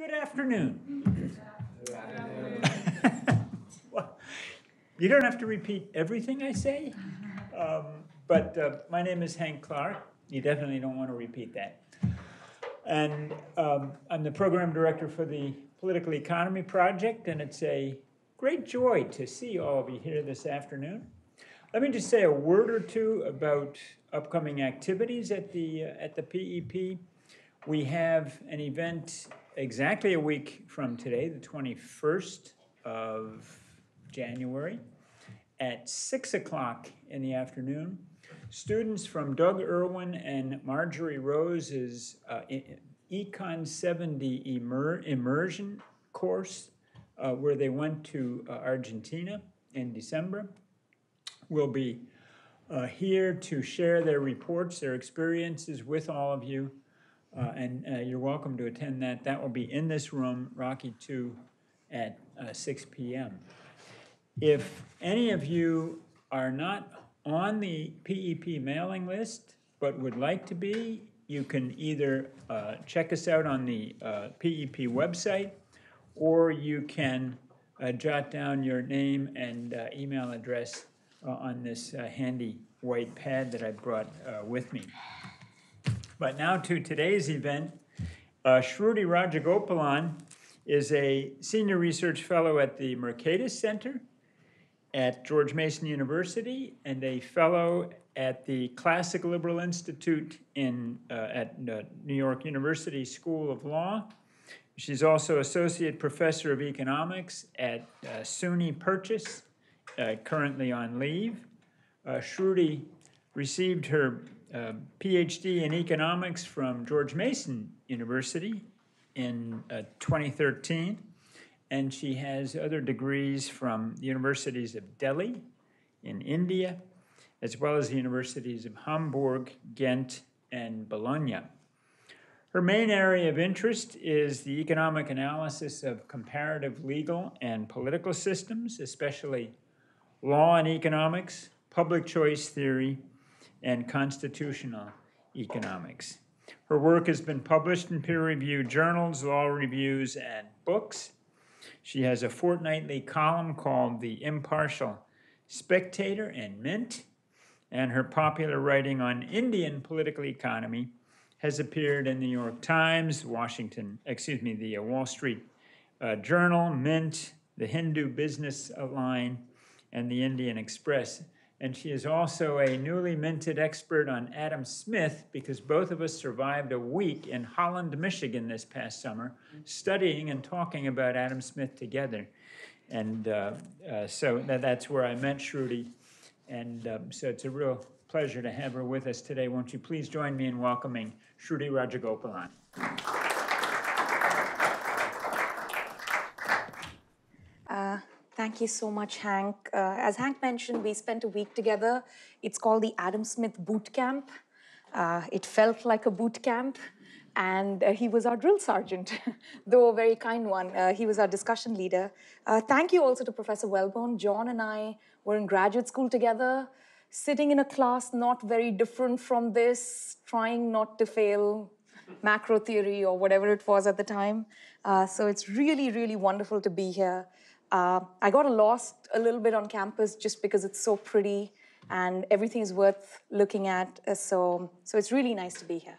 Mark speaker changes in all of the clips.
Speaker 1: Good afternoon. Well, You don't have to repeat everything I say, um, but uh, my name is Hank Clark. You definitely don't want to repeat that. And um, I'm the program director for the Political Economy Project, and it's a great joy to see all of you here this afternoon. Let me just say a word or two about upcoming activities at the, uh, at the PEP. We have an event exactly a week from today, the 21st of January, at 6 o'clock in the afternoon. Students from Doug Irwin and Marjorie Rose's uh, Econ 70 immer- immersion course, uh, where they went to uh, Argentina in December, will be uh, here to share their reports, their experiences with all of you. Uh, and uh, you're welcome to attend that. That will be in this room, Rocky 2, at uh, 6 p.m. If any of you are not on the PEP mailing list but would like to be, you can either uh, check us out on the uh, PEP website or you can uh, jot down your name and uh, email address uh, on this uh, handy white pad that I brought uh, with me. But now to today's event. Uh, Shruti Rajagopalan is a senior research fellow at the Mercatus Center at George Mason University and a fellow at the Classic Liberal Institute in, uh, at uh, New York University School of Law. She's also associate professor of economics at uh, SUNY Purchase, uh, currently on leave. Uh, Shruti received her uh, PhD in economics from George Mason University in uh, 2013, and she has other degrees from the universities of Delhi in India, as well as the universities of Hamburg, Ghent, and Bologna. Her main area of interest is the economic analysis of comparative legal and political systems, especially law and economics, public choice theory, and constitutional economics. Her work has been published in peer reviewed journals, law reviews, and books. She has a fortnightly column called The Impartial Spectator and Mint, and her popular writing on Indian political economy has appeared in the New York Times, Washington, excuse me, the Wall Street uh, Journal, Mint, the Hindu Business Line, and the Indian Express. And she is also a newly minted expert on Adam Smith because both of us survived a week in Holland, Michigan this past summer, studying and talking about Adam Smith together. And uh, uh, so that, that's where I met Shruti. And um, so it's a real pleasure to have her with us today. Won't you please join me in welcoming Shruti Rajagopalan?
Speaker 2: Uh, Thank you so much, Hank. Uh, as Hank mentioned, we spent a week together. It's called the Adam Smith Boot Camp. Uh, it felt like a boot camp, and uh, he was our drill sergeant, though a very kind one. Uh, he was our discussion leader. Uh, thank you also to Professor Wellborn. John and I were in graduate school together, sitting in a class not very different from this, trying not to fail macro theory or whatever it was at the time. Uh, so it's really, really wonderful to be here. Uh, I got lost a little bit on campus just because it's so pretty and everything is worth looking at. uh, So, so it's really nice to be here.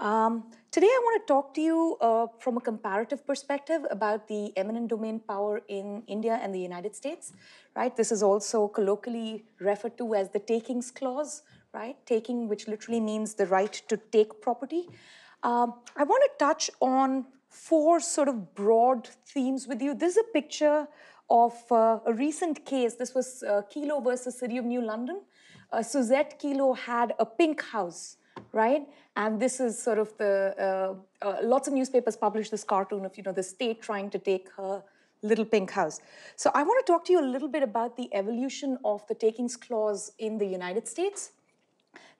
Speaker 2: Um, today, I want to talk to you uh, from a comparative perspective about the eminent domain power in India and the United States. Right, this is also colloquially referred to as the takings clause. Right, taking, which literally means the right to take property. Um, I want to touch on four sort of broad themes with you. This is a picture of uh, a recent case. This was uh, Kelo versus City of New London. Uh, Suzette Kelo had a pink house, right? And this is sort of the uh, uh, lots of newspapers published this cartoon of you know the state trying to take her little pink house. So I want to talk to you a little bit about the evolution of the takings clause in the United States.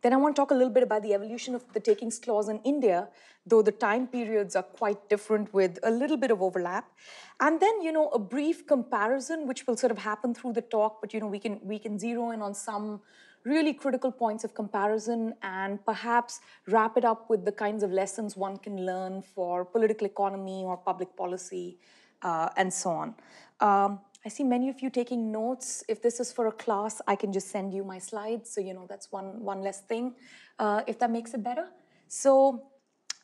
Speaker 2: Then I want to talk a little bit about the evolution of the takings clause in India, though the time periods are quite different with a little bit of overlap. And then, you know, a brief comparison, which will sort of happen through the talk, but you know, we can we can zero in on some really critical points of comparison and perhaps wrap it up with the kinds of lessons one can learn for political economy or public policy uh, and so on. Um, I see many of you taking notes. If this is for a class, I can just send you my slides. So, you know, that's one, one less thing, uh, if that makes it better. So,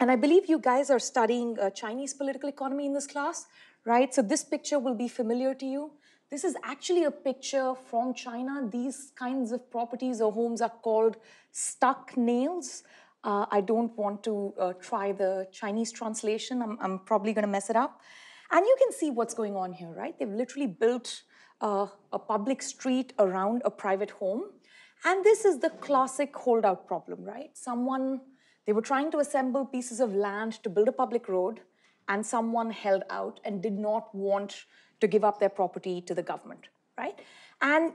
Speaker 2: and I believe you guys are studying uh, Chinese political economy in this class, right? So this picture will be familiar to you. This is actually a picture from China. These kinds of properties or homes are called stuck nails. Uh, I don't want to uh, try the Chinese translation. I'm, I'm probably going to mess it up. And you can see what's going on here, right? They've literally built uh, a public street around a private home. And this is the classic holdout problem, right? Someone, they were trying to assemble pieces of land to build a public road, and someone held out and did not want to give up their property to the government, right? And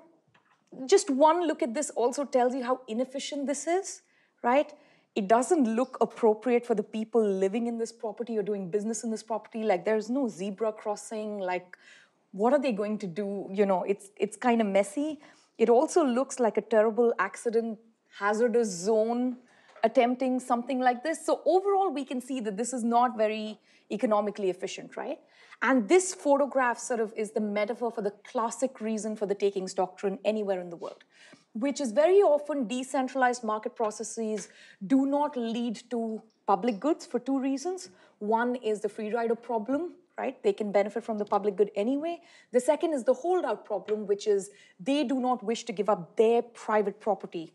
Speaker 2: just one look at this also tells you how inefficient this is, right? It doesn't look appropriate for the people living in this property or doing business in this property. Like there's no zebra crossing. Like, what are they going to do? You know, it's it's kind of messy. It also looks like a terrible accident, hazardous zone attempting something like this. So overall, we can see that this is not very economically efficient, right? And this photograph sort of is the metaphor for the classic reason for the takings doctrine anywhere in the world, which is very often decentralized market processes do not lead to public goods for two reasons. One is the free rider problem, right? They can benefit from the public good anyway. The second is the holdout problem, which is they do not wish to give up their private property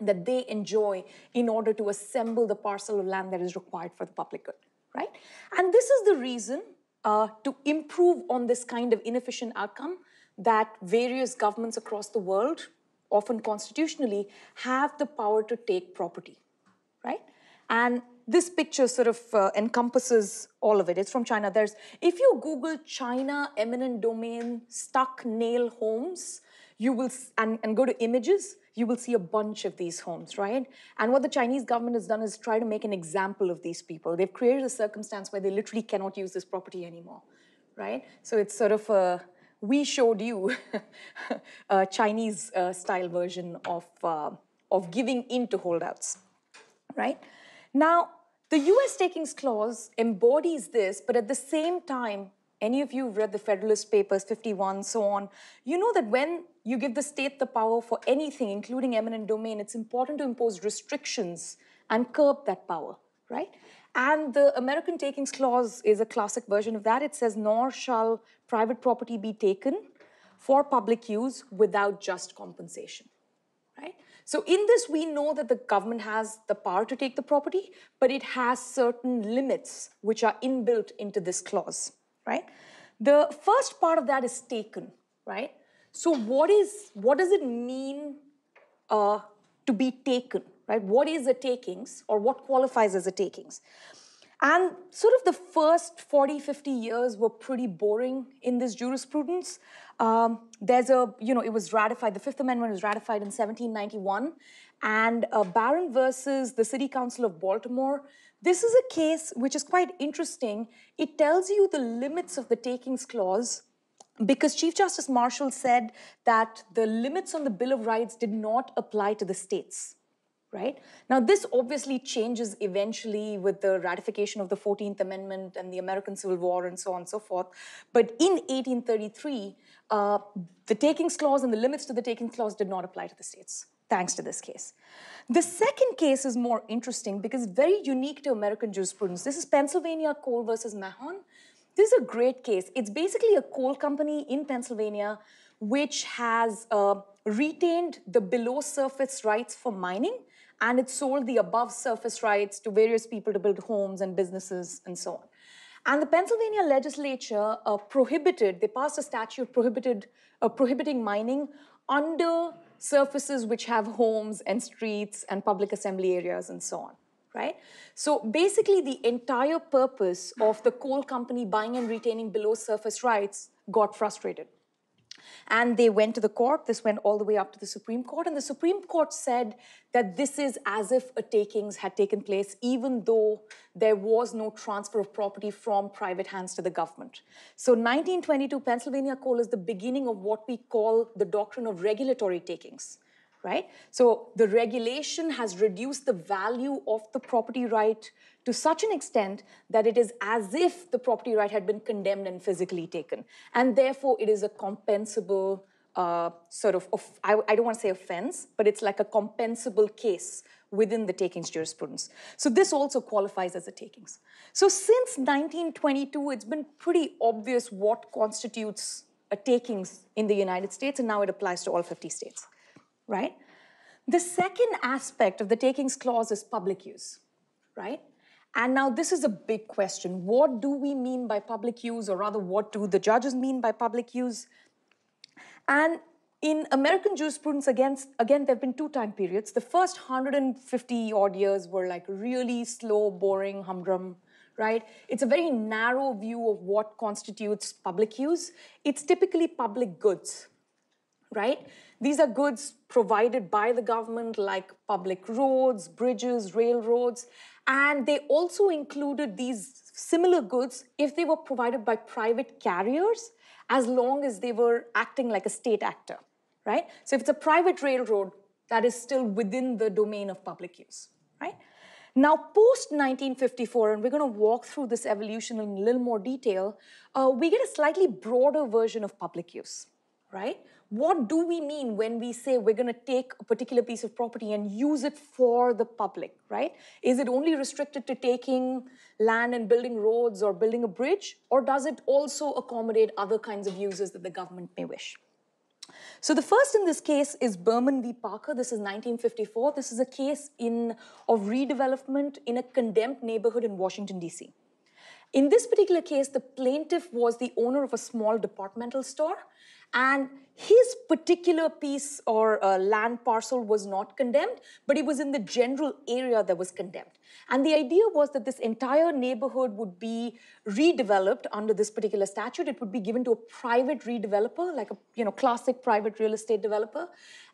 Speaker 2: that they enjoy in order to assemble the parcel of land that is required for the public good, right? And this is the reason uh, to improve on this kind of inefficient outcome that various governments across the world, often constitutionally, have the power to take property, right? And this picture sort of uh, encompasses all of it. It's from China. There's, if you Google China eminent domain stuck nail homes, you will, and, and go to images, you will see a bunch of these homes, right? And what the Chinese government has done is try to make an example of these people. They've created a circumstance where they literally cannot use this property anymore, right? So it's sort of a, we showed you a Chinese uh, style version of, uh, of giving in to holdouts, right? Now, the US takings clause embodies this, but at the same time, any of you who've read the Federalist Papers, 51, so on, you know that when you give the state the power for anything, including eminent domain, it's important to impose restrictions and curb that power, right? And the American Takings Clause is a classic version of that. It says, nor shall private property be taken for public use without just compensation, right? So in this, we know that the government has the power to take the property, but it has certain limits which are inbuilt into this clause right? The first part of that is taken, right? So what is what does it mean uh, to be taken, right? What is a takings or what qualifies as a takings? And sort of the first 40, 50 years were pretty boring in this jurisprudence. Um, there's a, you know, it was ratified, the Fifth Amendment was ratified in 1791, and uh, Barron versus the City Council of Baltimore this is a case which is quite interesting. It tells you the limits of the takings clause because Chief Justice Marshall said that the limits on the Bill of Rights did not apply to the states. Right? Now, this obviously changes eventually with the ratification of the 14th Amendment and the American Civil War and so on and so forth. But in 1833, uh, the takings clause and the limits to the takings clause did not apply to the states, thanks to this case. The second case is more interesting because very unique to American jurisprudence. This is Pennsylvania Coal versus Mahon. This is a great case. It's basically a coal company in Pennsylvania which has uh, retained the below surface rights for mining and it sold the above surface rights to various people to build homes and businesses and so on. And the Pennsylvania legislature uh, prohibited, they passed a statute prohibited, uh, prohibiting mining under surfaces which have homes and streets and public assembly areas and so on, right? So basically, the entire purpose of the coal company buying and retaining below surface rights got frustrated. And they went to the court. This went all the way up to the Supreme Court. And the Supreme Court said that this is as if a takings had taken place, even though there was no transfer of property from private hands to the government. So 1922 Pennsylvania Coal is the beginning of what we call the doctrine of regulatory takings. Right? So the regulation has reduced the value of the property right to such an extent that it is as if the property right had been condemned and physically taken. And therefore, it is a compensable uh, sort of, I, I don't want to say offense, but it's like a compensable case within the takings jurisprudence. So this also qualifies as a takings. So since 1922, it's been pretty obvious what constitutes a takings in the United States, and now it applies to all 50 states, right? The second aspect of the takings clause is public use, right? And now this is a big question. What do we mean by public use, or rather, what do the judges mean by public use? And in American jurisprudence, again, again, there have been two time periods. The first 150 odd years were like really slow, boring, humdrum, right? It's a very narrow view of what constitutes public use. It's typically public goods, right? These are goods provided by the government, like public roads, bridges, railroads, and they also included these similar goods if they were provided by private carriers, as long as they were acting like a state actor right? So if it's a private railroad, that is still within the domain of public use, right? Now, post 1954, and we're going to walk through this evolution in a little more detail, uh, we get a slightly broader version of public use, right? What do we mean when we say we're going to take a particular piece of property and use it for the public, right? Is it only restricted to taking land and building roads or building a bridge, or does it also accommodate other kinds of uses that the government may wish? So the first in this case is Berman v. Parker. This is 1954. This is a case in, of redevelopment in a condemned neighborhood in Washington, D.C. In this particular case, the plaintiff was the owner of a small departmental store, and his particular piece or uh, land parcel was not condemned, but it was in the general area that was condemned. And the idea was that this entire neighborhood would be redeveloped under this particular statute. It would be given to a private redeveloper, like a you know classic private real estate developer,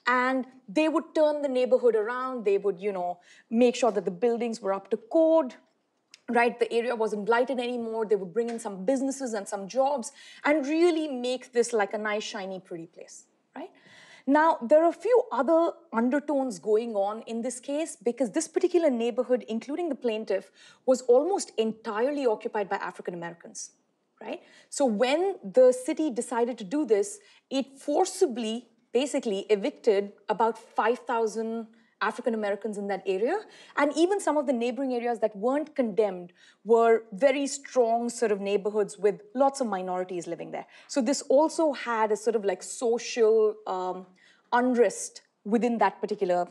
Speaker 2: and they would turn the neighborhood around. They would you know make sure that the buildings were up to code right? The area wasn't blighted anymore. They would bring in some businesses and some jobs and really make this like a nice, shiny, pretty place, right? Now, there are a few other undertones going on in this case because this particular neighborhood, including the plaintiff, was almost entirely occupied by African Americans, right? So when the city decided to do this, it forcibly basically evicted about 5,000 African Americans in that area. And even some of the neighboring areas that weren't condemned were very strong sort of neighborhoods with lots of minorities living there. So this also had a sort of like social um, unrest within that particular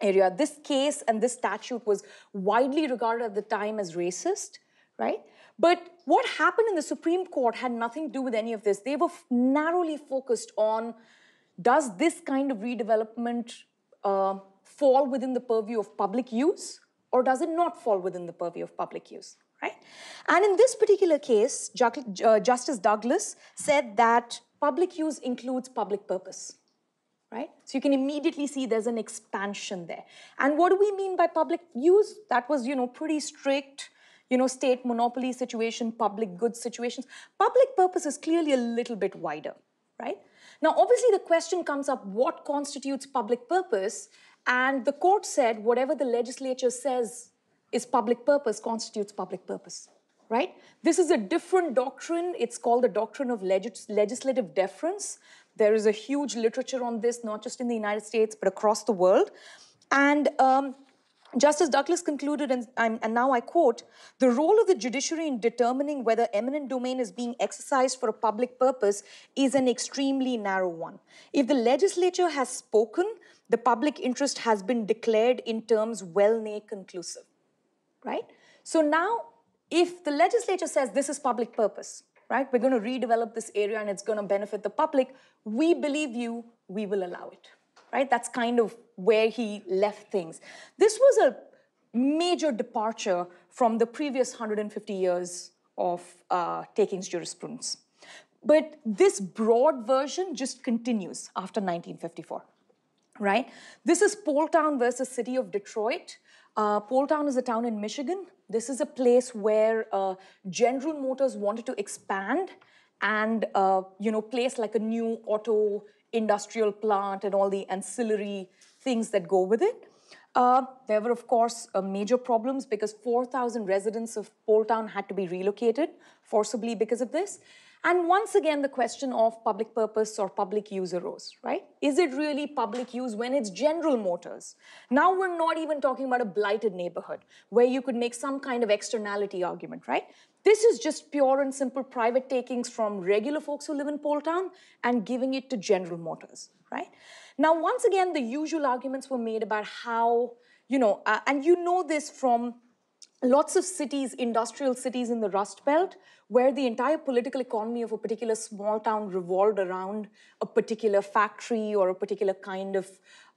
Speaker 2: area. This case and this statute was widely regarded at the time as racist, right? But what happened in the Supreme Court had nothing to do with any of this. They were narrowly focused on does this kind of redevelopment uh, fall within the purview of public use or does it not fall within the purview of public use, right? And in this particular case, uh, Justice Douglas said that public use includes public purpose, right? So you can immediately see there's an expansion there. And what do we mean by public use? That was, you know, pretty strict, you know, state monopoly situation, public goods situations. Public purpose is clearly a little bit wider, right? Now, obviously, the question comes up what constitutes public purpose? And the court said whatever the legislature says is public purpose constitutes public purpose, right? This is a different doctrine. It's called the doctrine of legis legislative deference. There is a huge literature on this, not just in the United States, but across the world. And um, Justice Douglas concluded, and, and, now I quote, the role of the judiciary in determining whether eminent domain is being exercised for a public purpose is an extremely narrow one. If the legislature has spoken, the public interest has been declared in terms well nigh conclusive, right? So now, if the legislature says this is public purpose, right, we're going to redevelop this area and it's going to benefit the public, we believe you, we will allow it, right? That's kind of where he left things. This was a major departure from the previous 150 years of uh, takings jurisprudence. But this broad version just continues after 1954 right? This is Poletown versus City of Detroit. Uh, Poletown is a town in Michigan. This is a place where uh, General Motors wanted to expand and uh, you know place like a new auto industrial plant and all the ancillary things that go with it. Uh, there were, of course, uh, major problems because 4,000 residents of Pole Town had to be relocated forcibly because of this. And once again, the question of public purpose or public use arose, right? Is it really public use when it's General Motors? Now we're not even talking about a blighted neighborhood where you could make some kind of externality argument, right? This is just pure and simple private takings from regular folks who live in Pole Town and giving it to General Motors, right? Now, once again, the usual arguments were made about how, you know, uh, and you know this from lots of cities, industrial cities in the Rust Belt, where the entire political economy of a particular small town revolved around a particular factory or a particular kind of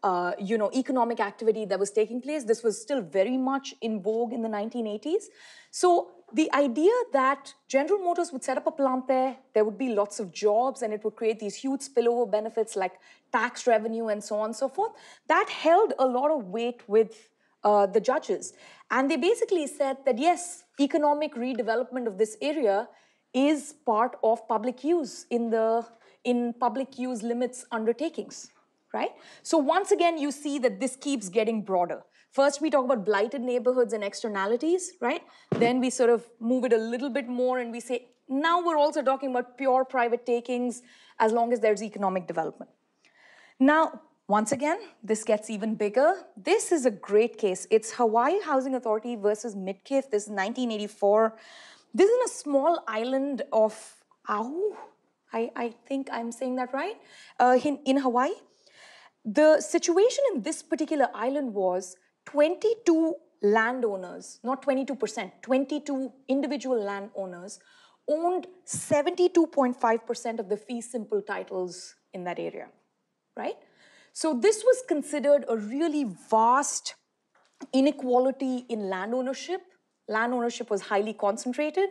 Speaker 2: uh, you know, economic activity that was taking place. This was still very much in vogue in the 1980s. So the idea that General Motors would set up a plant there, there would be lots of jobs, and it would create these huge spillover benefits like tax revenue and so on and so forth, that held a lot of weight with uh, the judges. And they basically said that yes, economic redevelopment of this area is part of public use in the in public use limits undertakings, right? So once again, you see that this keeps getting broader. First, we talk about blighted neighborhoods and externalities, right? Then we sort of move it a little bit more and we say, now we're also talking about pure private takings as long as there's economic development. Now, once again, this gets even bigger. This is a great case. It's Hawaii Housing Authority versus Midkiff. This is 1984. This is in a small island of Oahu. I, I think I'm saying that right, uh, in, in Hawaii. The situation in this particular island was 22 landowners, not 22%, 22 individual landowners owned 72.5% of the fee simple titles in that area, right? So this was considered a really vast inequality in land ownership. Land ownership was highly concentrated.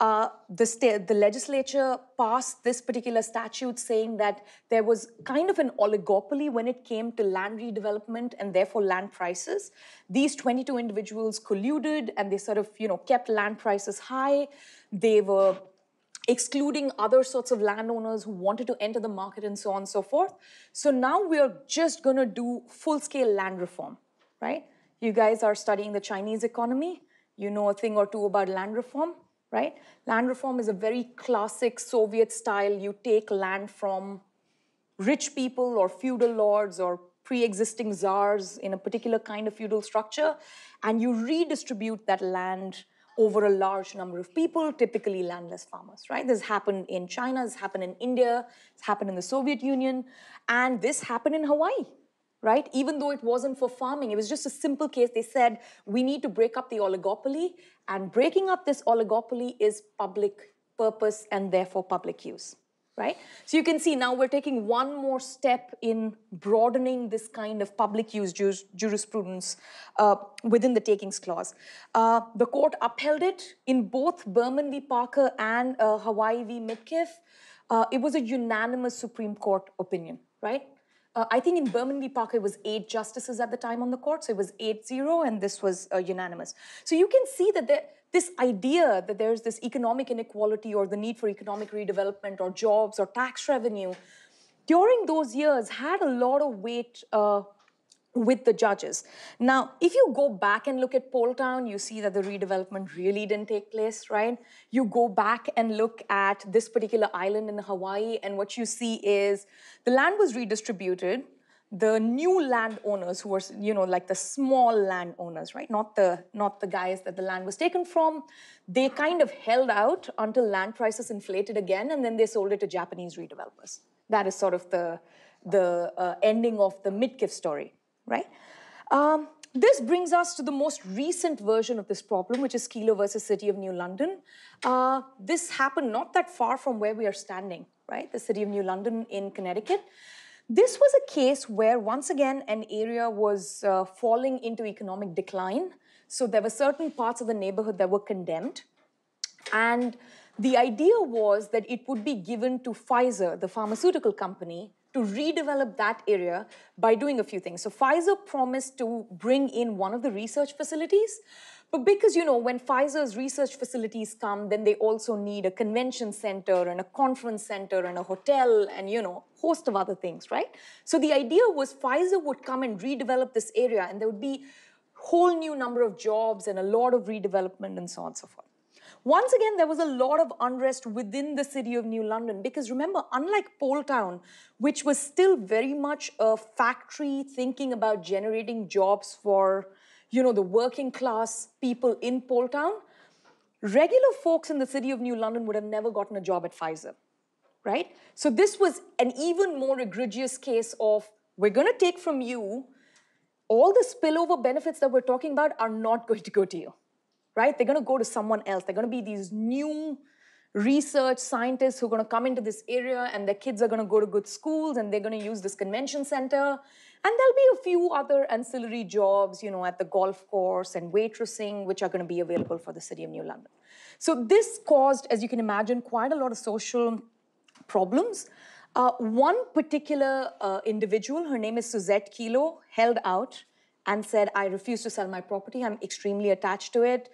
Speaker 2: Uh, the, the legislature passed this particular statute saying that there was kind of an oligopoly when it came to land redevelopment and therefore land prices. These 22 individuals colluded and they sort of, you know, kept land prices high. They were excluding other sorts of landowners who wanted to enter the market and so on and so forth. So now we're just going to do full scale land reform, right? You guys are studying the Chinese economy. You know a thing or two about land reform, right? Land reform is a very classic Soviet style. You take land from rich people or feudal lords or pre existing czars in a particular kind of feudal structure, and you redistribute that land over a large number of people, typically landless farmers, right? This happened in China, this happened in India, this happened in the Soviet Union, and this happened in Hawaii, right? Even though it wasn't for farming, it was just a simple case. They said, we need to break up the oligopoly, and breaking up this oligopoly is public purpose and therefore public use right? So you can see now we're taking one more step in broadening this kind of public use jur jurisprudence uh, within the takings clause. Uh, the court upheld it in both Berman v. Parker and uh, Hawaii v. Midkiff. Uh, it was a unanimous Supreme Court opinion, right? Uh, I think in Berman v. Parker, it was eight justices at the time on the court, so it was 8-0, and this was uh, unanimous. So you can see that there, this idea that there's this economic inequality or the need for economic redevelopment or jobs or tax revenue during those years had a lot of weight uh, with the judges. Now, if you go back and look at Pole Town, you see that the redevelopment really didn't take place, right? You go back and look at this particular island in Hawaii, and what you see is the land was redistributed, the new landowners who were, you know, like the small landowners, right? Not the not the guys that the land was taken from. They kind of held out until land prices inflated again, and then they sold it to Japanese redevelopers. That is sort of the the uh, ending of the Midkiff story, right? Um, this brings us to the most recent version of this problem, which is Kelo versus City of New London. Uh, this happened not that far from where we are standing, right? The City of New London in Connecticut. This was a case where, once again, an area was uh, falling into economic decline. So there were certain parts of the neighborhood that were condemned. And the idea was that it would be given to Pfizer, the pharmaceutical company, to redevelop that area by doing a few things. So Pfizer promised to bring in one of the research facilities, But because, you know, when Pfizer's research facilities come, then they also need a convention center and a conference center and a hotel and, you know, host of other things, right? So the idea was Pfizer would come and redevelop this area and there would be whole new number of jobs and a lot of redevelopment and so on and so forth. Once again, there was a lot of unrest within the city of New London because remember, unlike Poletown, which was still very much a factory thinking about generating jobs for, you know, the working class people in Poletown, regular folks in the city of New London would have never gotten a job at Pfizer, right? So this was an even more egregious case of we're going to take from you all the spillover benefits that we're talking about are not going to go to you right? They're going to go to someone else. They're going to be these new research scientists who are going to come into this area and their kids are going to go to good schools and they're going to use this convention center. And there'll be a few other ancillary jobs, you know, at the golf course and waitressing, which are going to be available for the city of New London. So this caused, as you can imagine, quite a lot of social problems. Uh, one particular uh, individual, her name is Suzette Kelo, held out and said, I refuse to sell my property. I'm extremely attached to it.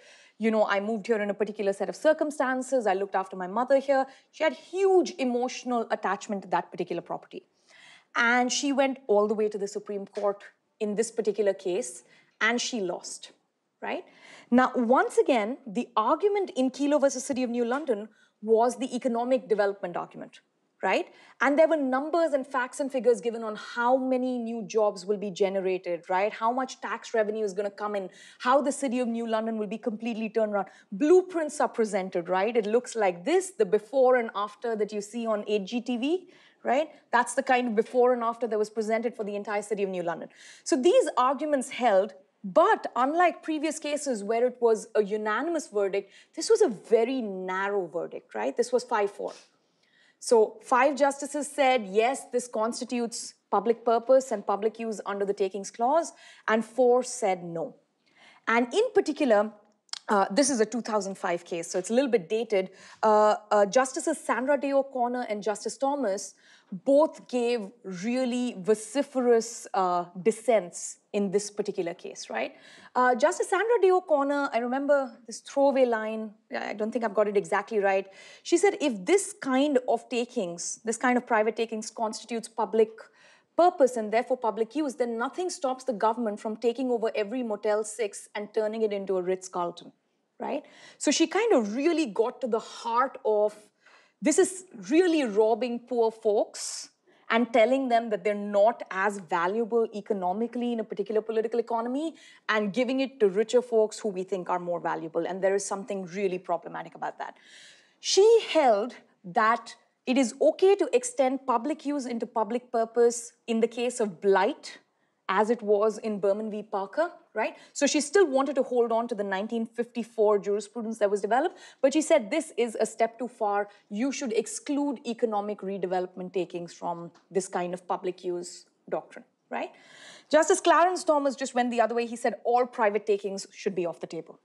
Speaker 2: You know, I moved here in a particular set of circumstances. I looked after my mother here. She had huge emotional attachment to that particular property. And she went all the way to the Supreme Court in this particular case, and she lost, right? Now, once again, the argument in Kelo versus City of New London was the economic development argument right? And there were numbers and facts and figures given on how many new jobs will be generated, right? How much tax revenue is going to come in, how the city of New London will be completely turned around. Blueprints are presented, right? It looks like this, the before and after that you see on HGTV, right? That's the kind of before and after that was presented for the entire city of New London. So these arguments held but unlike previous cases where it was a unanimous verdict, this was a very narrow verdict, right? This was 5 4. So five justices said, yes, this constitutes public purpose and public use under the takings clause, and four said no. And in particular, uh, this is a 2005 case, so it's a little bit dated. Uh, uh, Justices Sandra Day O'Connor and Justice Thomas both gave really vociferous uh, dissents in this particular case, right? Uh, Justice Sandra Day O'Connor, I remember this throwaway line, I don't think I've got it exactly right. She said, if this kind of takings, this kind of private takings constitutes public purpose and therefore public use, then nothing stops the government from taking over every Motel 6 and turning it into a Ritz Carlton, right? So she kind of really got to the heart of this is really robbing poor folks and telling them that they're not as valuable economically in a particular political economy and giving it to richer folks who we think are more valuable. And there is something really problematic about that. She held that it is okay to extend public use into public purpose in the case of blight, as it was in Berman v. Parker, right? So she still wanted to hold on to the 1954 jurisprudence that was developed, but she said this is a step too far. You should exclude economic redevelopment takings from this kind of public use doctrine, right? Justice Clarence Thomas just went the other way. He said all private takings should be off the table,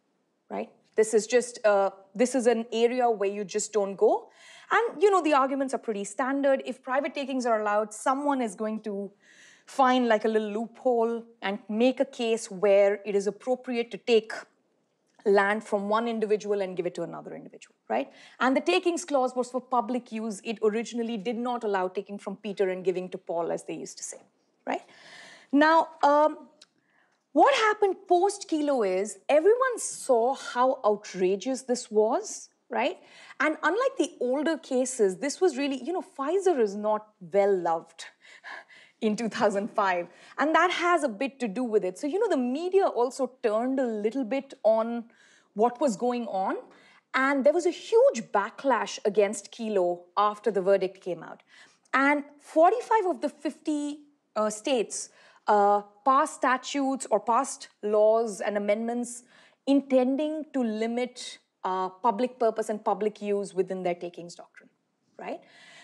Speaker 2: right? This is just, uh, this is an area where you just don't go. And, you know, the arguments are pretty standard. If private takings are allowed, someone is going to find like a little loophole and make a case where it is appropriate to take land from one individual and give it to another individual, right? And the takings clause was for public use. It originally did not allow taking from Peter and giving to Paul, as they used to say, right? Now, um, what happened post Kelo is everyone saw how outrageous this was, right? And unlike the older cases, this was really, you know, Pfizer is not well loved in 2005. And that has a bit to do with it. So, you know, the media also turned a little bit on what was going on. And there was a huge backlash against Kelo after the verdict came out. And 45 of the 50 uh, states uh, passed statutes or passed laws and amendments intending to limit uh, public purpose and public use within their takings doctrine, right?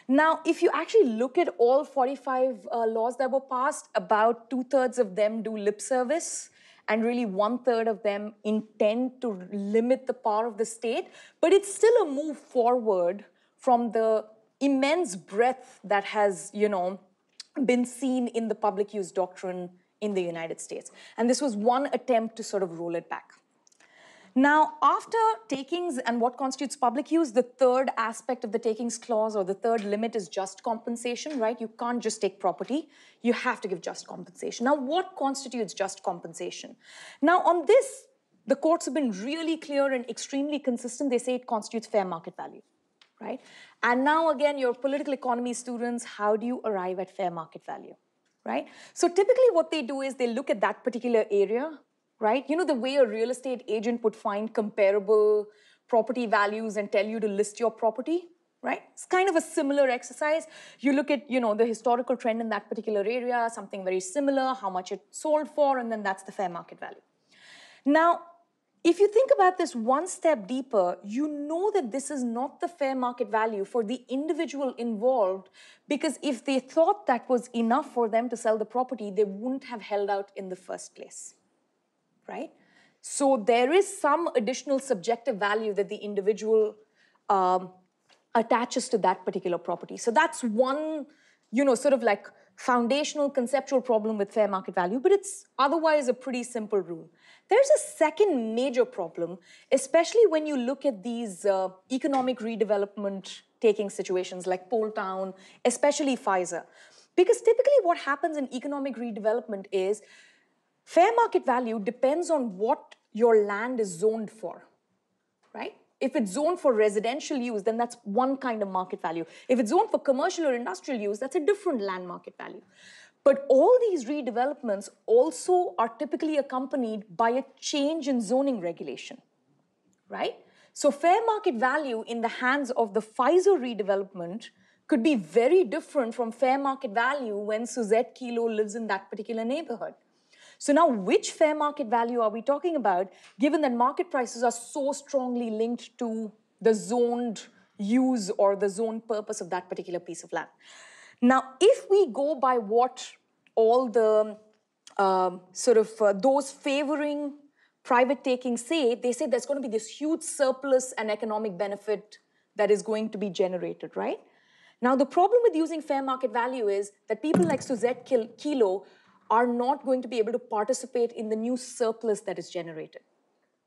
Speaker 2: Now, if you actually look at all 45 uh, laws that were passed, about two thirds of them do lip service, and really one third of them intend to limit the power of the state. But it's still a move forward from the immense breadth that has, you know, been seen in the public use doctrine in the United States. And this was one attempt to sort of roll it back. Now, after takings and what constitutes public use, the third aspect of the takings clause or the third limit is just compensation, right? You can't just take property, you have to give just compensation. Now, what constitutes just compensation? Now, on this, the courts have been really clear and extremely consistent. They say it constitutes fair market value, right? And now, again, your political economy students, how do you arrive at fair market value? right? So typically what they do is they look at that particular area, right? You know, the way a real estate agent would find comparable property values and tell you to list your property, right? It's kind of a similar exercise. You look at, you know, the historical trend in that particular area, something very similar, how much it sold for, and then that's the fair market value. Now, if you think about this one step deeper, you know that this is not the fair market value for the individual involved because if they thought that was enough for them to sell the property, they wouldn't have held out in the first place, right? So there is some additional subjective value that the individual um, attaches to that particular property. So that's one, you know, sort of like foundational conceptual problem with fair market value, but it's otherwise a pretty simple rule. There's a second major problem, especially when you look at these uh, economic redevelopment taking situations like Pole Town, especially Pfizer. Because typically what happens in economic redevelopment is fair market value depends on what your land is zoned for, right? If it's zoned for residential use, then that's one kind of market value. If it's zoned for commercial or industrial use, that's a different land market value. But all these redevelopments also are typically accompanied by a change in zoning regulation, right? So fair market value in the hands of the Pfizer redevelopment could be very different from fair market value when Suzette Kelo lives in that particular neighborhood. So now which fair market value are we talking about, given that market prices are so strongly linked to the zoned use or the zoned purpose of that particular piece of land? Now, if we go by what all the um, sort of uh, those favoring private taking say, they say there's going to be this huge surplus and economic benefit that is going to be generated, right? Now, the problem with using fair market value is that people like Suzette Kelo are not going to be able to participate in the new surplus that is generated,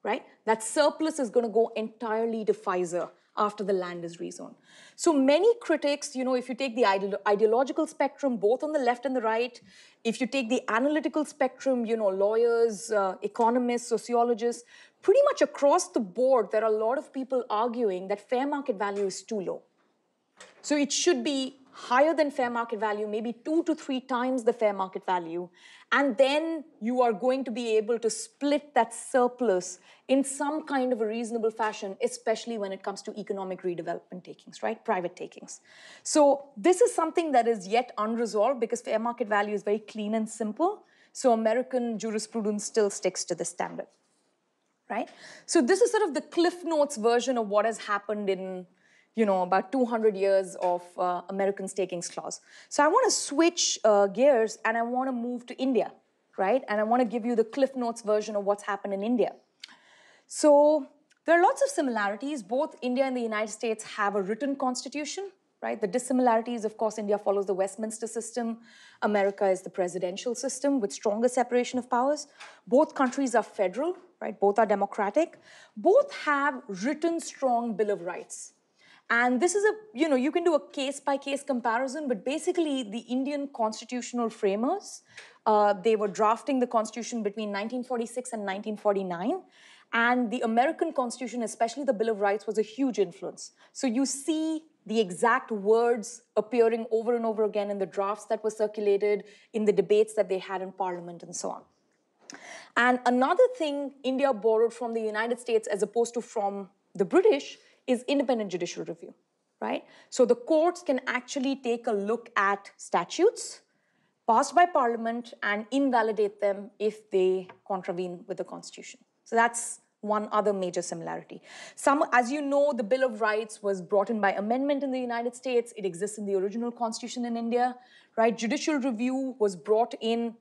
Speaker 2: right? That surplus is going to go entirely to Pfizer after the land is rezoned. So many critics, you know, if you take the ideological spectrum, both on the left and the right, if you take the analytical spectrum, you know, lawyers, uh, economists, sociologists, pretty much across the board, there are a lot of people arguing that fair market value is too low. So it should be higher than fair market value, maybe two to three times the fair market value. And then you are going to be able to split that surplus in some kind of a reasonable fashion, especially when it comes to economic redevelopment takings, right? Private takings. So this is something that is yet unresolved because fair market value is very clean and simple. So American jurisprudence still sticks to the standard, right? So this is sort of the Cliff Notes version of what has happened in you know, about 200 years of uh, American takings clause. So I want to switch uh, gears and I want to move to India, right? And I want to give you the Cliff Notes version of what's happened in India. So there are lots of similarities. Both India and the United States have a written constitution, right? The dissimilarities, of course, India follows the Westminster system. America is the presidential system with stronger separation of powers. Both countries are federal, right? Both are democratic. Both have written strong Bill of Rights, and this is a, you know, you can do a case by case comparison, but basically the Indian constitutional framers, uh, they were drafting the constitution between 1946 and 1949. And the American Constitution, especially the Bill of Rights, was a huge influence. So you see the exact words appearing over and over again in the drafts that were circulated, in the debates that they had in Parliament, and so on. And another thing India borrowed from the United States as opposed to from the British is independent judicial review, right? So the courts can actually take a look at statutes passed by parliament and invalidate them if they contravene with the constitution. So that's one other major similarity. Some, as you know, the Bill of Rights was brought in by amendment in the United States. It exists in the original constitution in India, right? Judicial review was brought in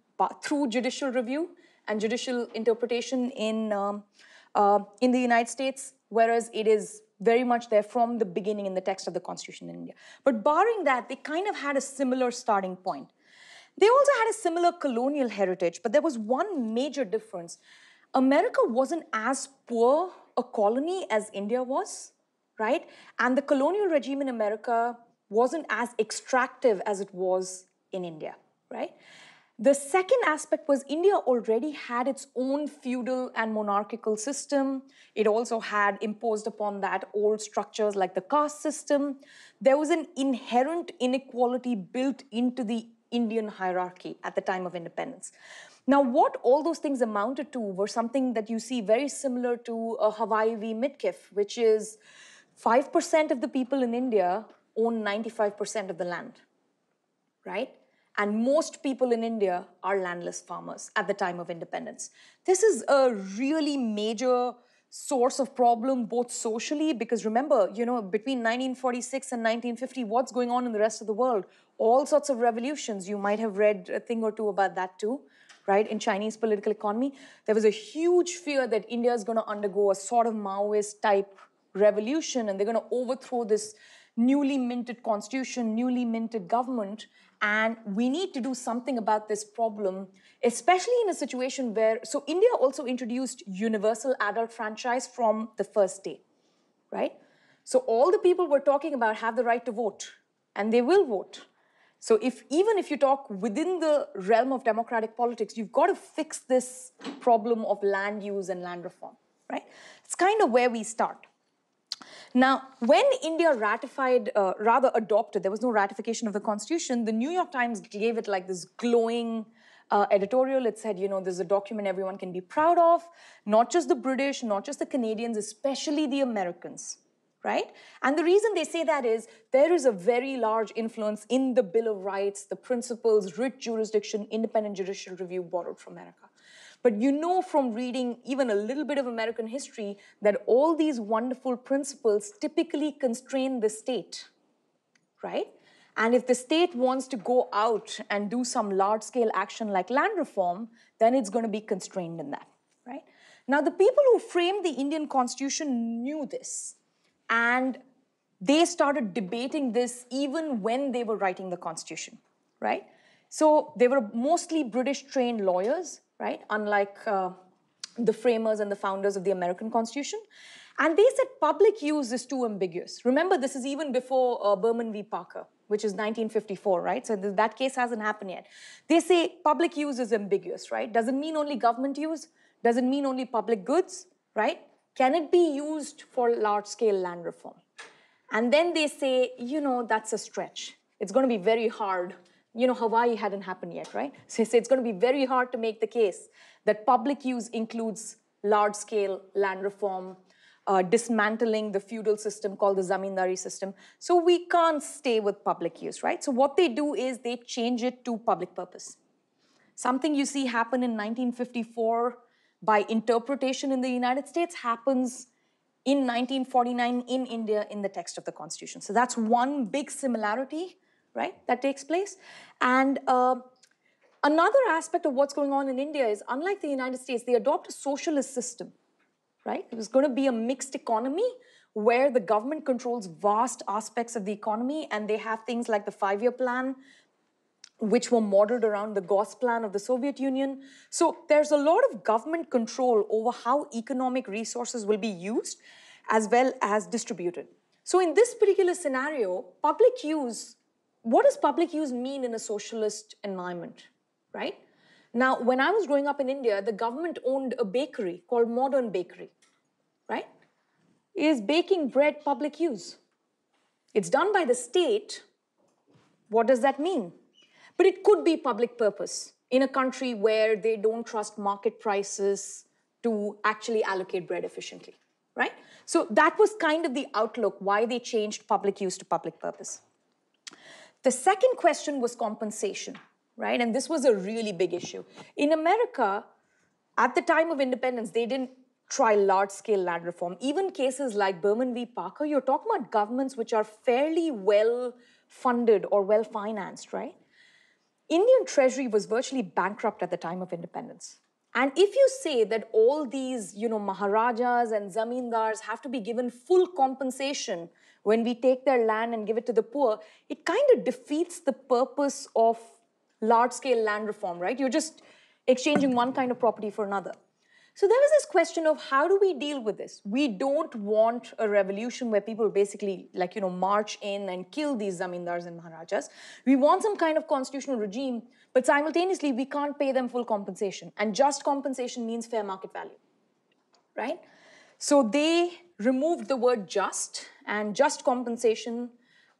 Speaker 2: through judicial review and judicial interpretation in, um, uh, in the United States, whereas it is very much there from the beginning in the text of the constitution in India. But barring that, they kind of had a similar starting point. They also had a similar colonial heritage, but there was one major difference. America wasn't as poor a colony as India was, right? And the colonial regime in America wasn't as extractive as it was in India, right? The second aspect was India already had its own feudal and monarchical system. It also had imposed upon that old structures like the caste system. There was an inherent inequality built into the Indian hierarchy at the time of independence. Now, what all those things amounted to were something that you see very similar to a Hawaii v. Midkiff, which is 5% of the people in India own 95% of the land, right? And most people in India are landless farmers at the time of independence. This is a really major source of problem both socially because remember you know between 1946 and 1950 what's going on in the rest of the world? All sorts of revolutions. You might have read a thing or two about that too right? In chinese political economy there was a huge fear that india is going to undergo a sort of maoist type revolution and they're going to overthrow this newly minted constitution newly minted government and we need to do something about this problem, especially in a situation where, so India also introduced universal adult franchise from the first day, right? So all the people we're talking about have the right to vote, and they will vote. So if even if you talk within the realm of democratic politics, you've got to fix this problem of land use and land reform, right? It's kind of where we start. Now, when India ratified, uh, rather adopted, there was no ratification of the constitution, the New York Times gave it like this glowing uh, editorial. It said, you know, there's a document everyone can be proud of, not just the British, not just the Canadians, especially the Americans, right? And the reason they say that is there is a very large influence in the Bill of Rights, the principles, writ jurisdiction, independent judicial review borrowed from America. But you know from reading even a little bit of American history that all these wonderful principles typically constrain the state, right? And if the state wants to go out and do some large scale action like land reform, then it's going to be constrained in that, right? Now, the people who framed the Indian Constitution knew this. And they started debating this even when they were writing the Constitution, right? So they were mostly British trained lawyers right? Unlike uh, the framers and the founders of the American Constitution. And they said public use is too ambiguous. Remember, this is even before uh, Berman v. Parker, which is 1954, right? So th- that case hasn't happened yet. They say public use is ambiguous, right? Doesn't mean only government use? Does it mean only public goods, right? Can it be used for large scale land reform? And then they say, you know, that's a stretch. It's going to be very hard you know, Hawaii hadn't happened yet, right? So it's going to be very hard to make the case that public use includes large scale land reform, uh, dismantling the feudal system called the zamindari system. So we can't stay with public use, right? So what they do is they change it to public purpose. Something you see happen in 1954 by interpretation in the United States happens in 1949 in India in the text of the Constitution. So that's one big similarity right, that takes place. And uh, another aspect of what's going on in India is, unlike the United States, they adopt a socialist system, right? It was going to be a mixed economy where the government controls vast aspects of the economy and they have things like the five year plan, which were modeled around the Gosplan of the Soviet Union. So there's a lot of government control over how economic resources will be used as well as distributed. So in this particular scenario, public use what does public use mean in a socialist environment, right? Now, when I was growing up in India, the government owned a bakery called Modern Bakery, right? Is baking bread public use? It's done by the state. What does that mean? But it could be public purpose in a country where they don't trust market prices to actually allocate bread efficiently, right? So that was kind of the outlook why they changed public use to public purpose. The second question was compensation, right? And this was a really big issue. In America, at the time of independence, they didn't try large scale land reform. Even cases like Berman v. Parker, you're talking about governments which are fairly well funded or well financed, right? Indian treasury was virtually bankrupt at the time of independence. And if you say that all these, you know, Maharajas and Zamindars have to be given full compensation when we take their land and give it to the poor, it kind of defeats the purpose of large scale land reform, right? You're just exchanging one kind of property for another. So there was this question of how do we deal with this? We don't want a revolution where people basically like, you know, march in and kill these zamindars and maharajas. We want some kind of constitutional regime, but simultaneously we can't pay them full compensation. And just compensation means fair market value, right? So they removed the word just and just compensation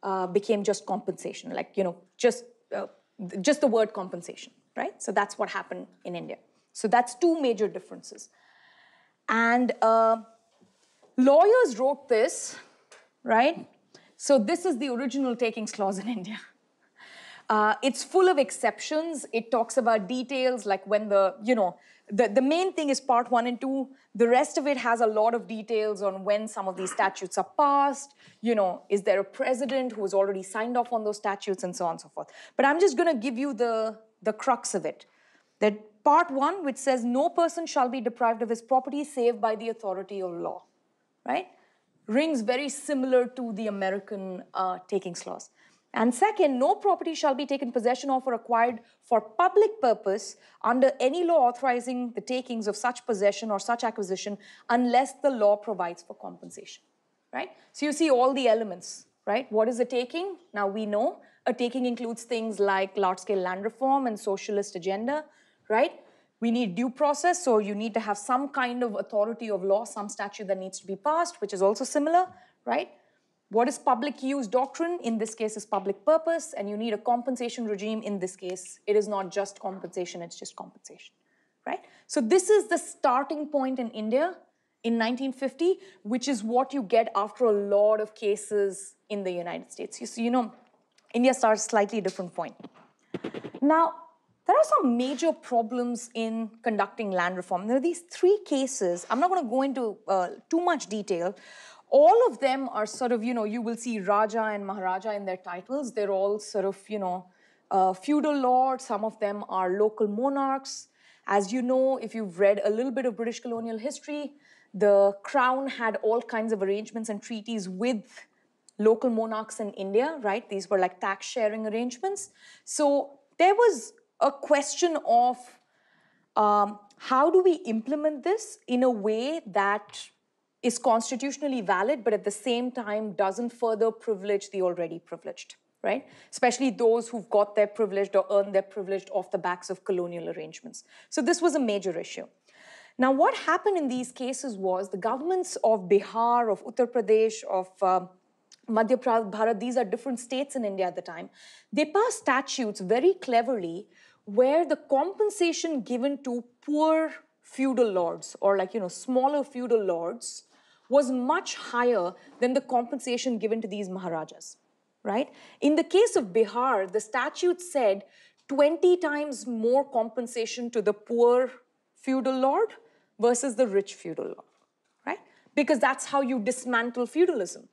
Speaker 2: uh, became just compensation, like, you know, just, uh, just the word compensation, right? So that's what happened in India. So that's two major differences. And uh, lawyers wrote this, right? So this is the original takings clause in India. Uh, it's full of exceptions. It talks about details like when the, you know, the, the main thing is part one and two. The rest of it has a lot of details on when some of these statutes are passed. You know, is there a president who has already signed off on those statutes and so on and so forth. But I'm just going to give you the, the crux of it. That part one, which says no person shall be deprived of his property save by the authority of law, right? Rings very similar to the American uh, takings clause. And second, no property shall be taken possession of or acquired for public purpose under any law authorizing the takings of such possession or such acquisition unless the law provides for compensation, right? So you see all the elements, right? What is a taking? Now we know a taking includes things like large-scale land reform and socialist agenda, right? We need due process, so you need to have some kind of authority of law, some statute that needs to be passed, which is also similar, right? What is public use doctrine? In this case, is public purpose, and you need a compensation regime. In this case, it is not just compensation, it's just compensation, right? So this is the starting point in India in 1950, which is what you get after a lot of cases in the United States. You see, you know, India starts slightly different point. Now, there are some major problems in conducting land reform. There are these three cases. I'm not going to go into uh, too much detail. All of them are sort of, you know, you will see Raja and Maharaja in their titles. They're all sort of, you know, uh, feudal lords. Some of them are local monarchs. As you know, if you've read a little bit of British colonial history, the crown had all kinds of arrangements and treaties with local monarchs in India, right? These were like tax sharing arrangements. So there was a question of um, how do we implement this in a way that is constitutionally valid, but at the same time doesn't further privilege the already privileged, right? Especially those who've got their privileged or earned their privileged off the backs of colonial arrangements. So this was a major issue. Now, what happened in these cases was the governments of Bihar, of Uttar Pradesh, of uh, Madhya Bharat, these are different states in India at the time, they passed statutes very cleverly where the compensation given to poor feudal lords or like, you know, smaller feudal lords was much higher than the compensation given to these maharajas, right? In the case of Bihar, the statute said 20 times more compensation to the poor feudal lord versus the rich feudal lord, right? Because that's how you dismantle feudalism.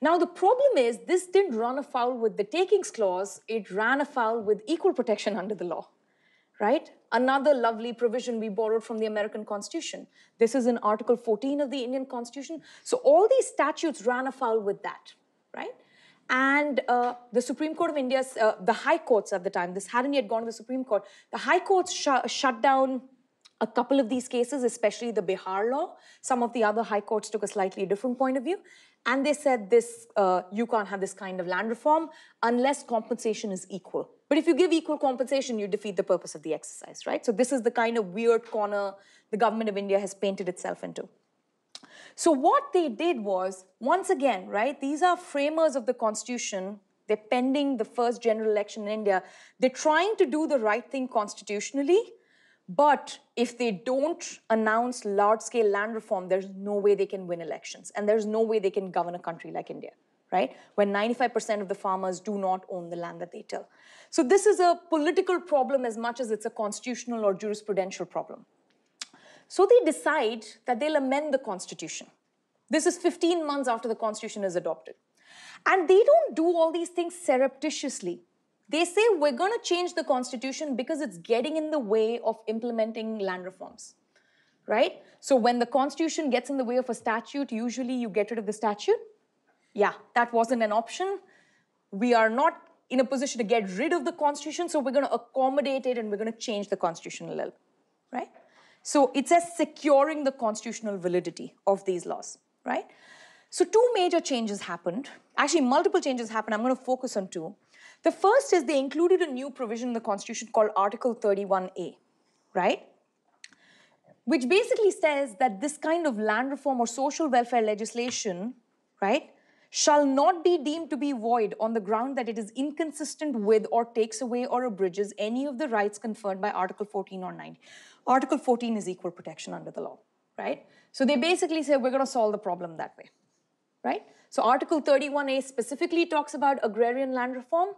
Speaker 2: Now, the problem is this didn't run afoul with the takings clause, it ran afoul with equal protection under the law, right? Another lovely provision we borrowed from the American Constitution. This is in Article 14 of the Indian Constitution. So all these statutes ran afoul with that, right? And uh, the Supreme Court of India, uh, the high courts at the time, this hadn't yet gone to the Supreme Court, the high courts sh shut down a couple of these cases, especially the Bihar law. Some of the other high courts took a slightly different point of view. And they said this, uh, you can't have this kind of land reform unless compensation is equal. But if you give equal compensation, you defeat the purpose of the exercise, right? So this is the kind of weird corner the government of India has painted itself into. So what they did was, once again, right, these are framers of the constitution. They're pending the first general election in India. They're trying to do the right thing constitutionally, but if they don't announce large scale land reform, there's no way they can win elections. And there's no way they can govern a country like India, right? When 95% of the farmers do not own the land that they till. So this is a political problem as much as it's a constitutional or jurisprudential problem. So they decide that they'll amend the constitution. This is 15 months after the constitution is adopted. And they don't do all these things surreptitiously. They say we're going to change the constitution because it's getting in the way of implementing land reforms, right? So when the constitution gets in the way of a statute, usually you get rid of the statute. Yeah, that wasn't an option. We are not in a position to get rid of the constitution, so we're going to accommodate it and we're going to change the constitution a little, right? So it says securing the constitutional validity of these laws, right? So two major changes happened. Actually, multiple changes happened. I'm going to focus on two. The first is they included a new provision in the Constitution called Article 31A, right? Which basically says that this kind of land reform or social welfare legislation, right, shall not be deemed to be void on the ground that it is inconsistent with or takes away or abridges any of the rights conferred by Article 14 or 9. Article 14 is equal protection under the law, right? So they basically say we're going to solve the problem that way, right? So Article 31A specifically talks about agrarian land reform,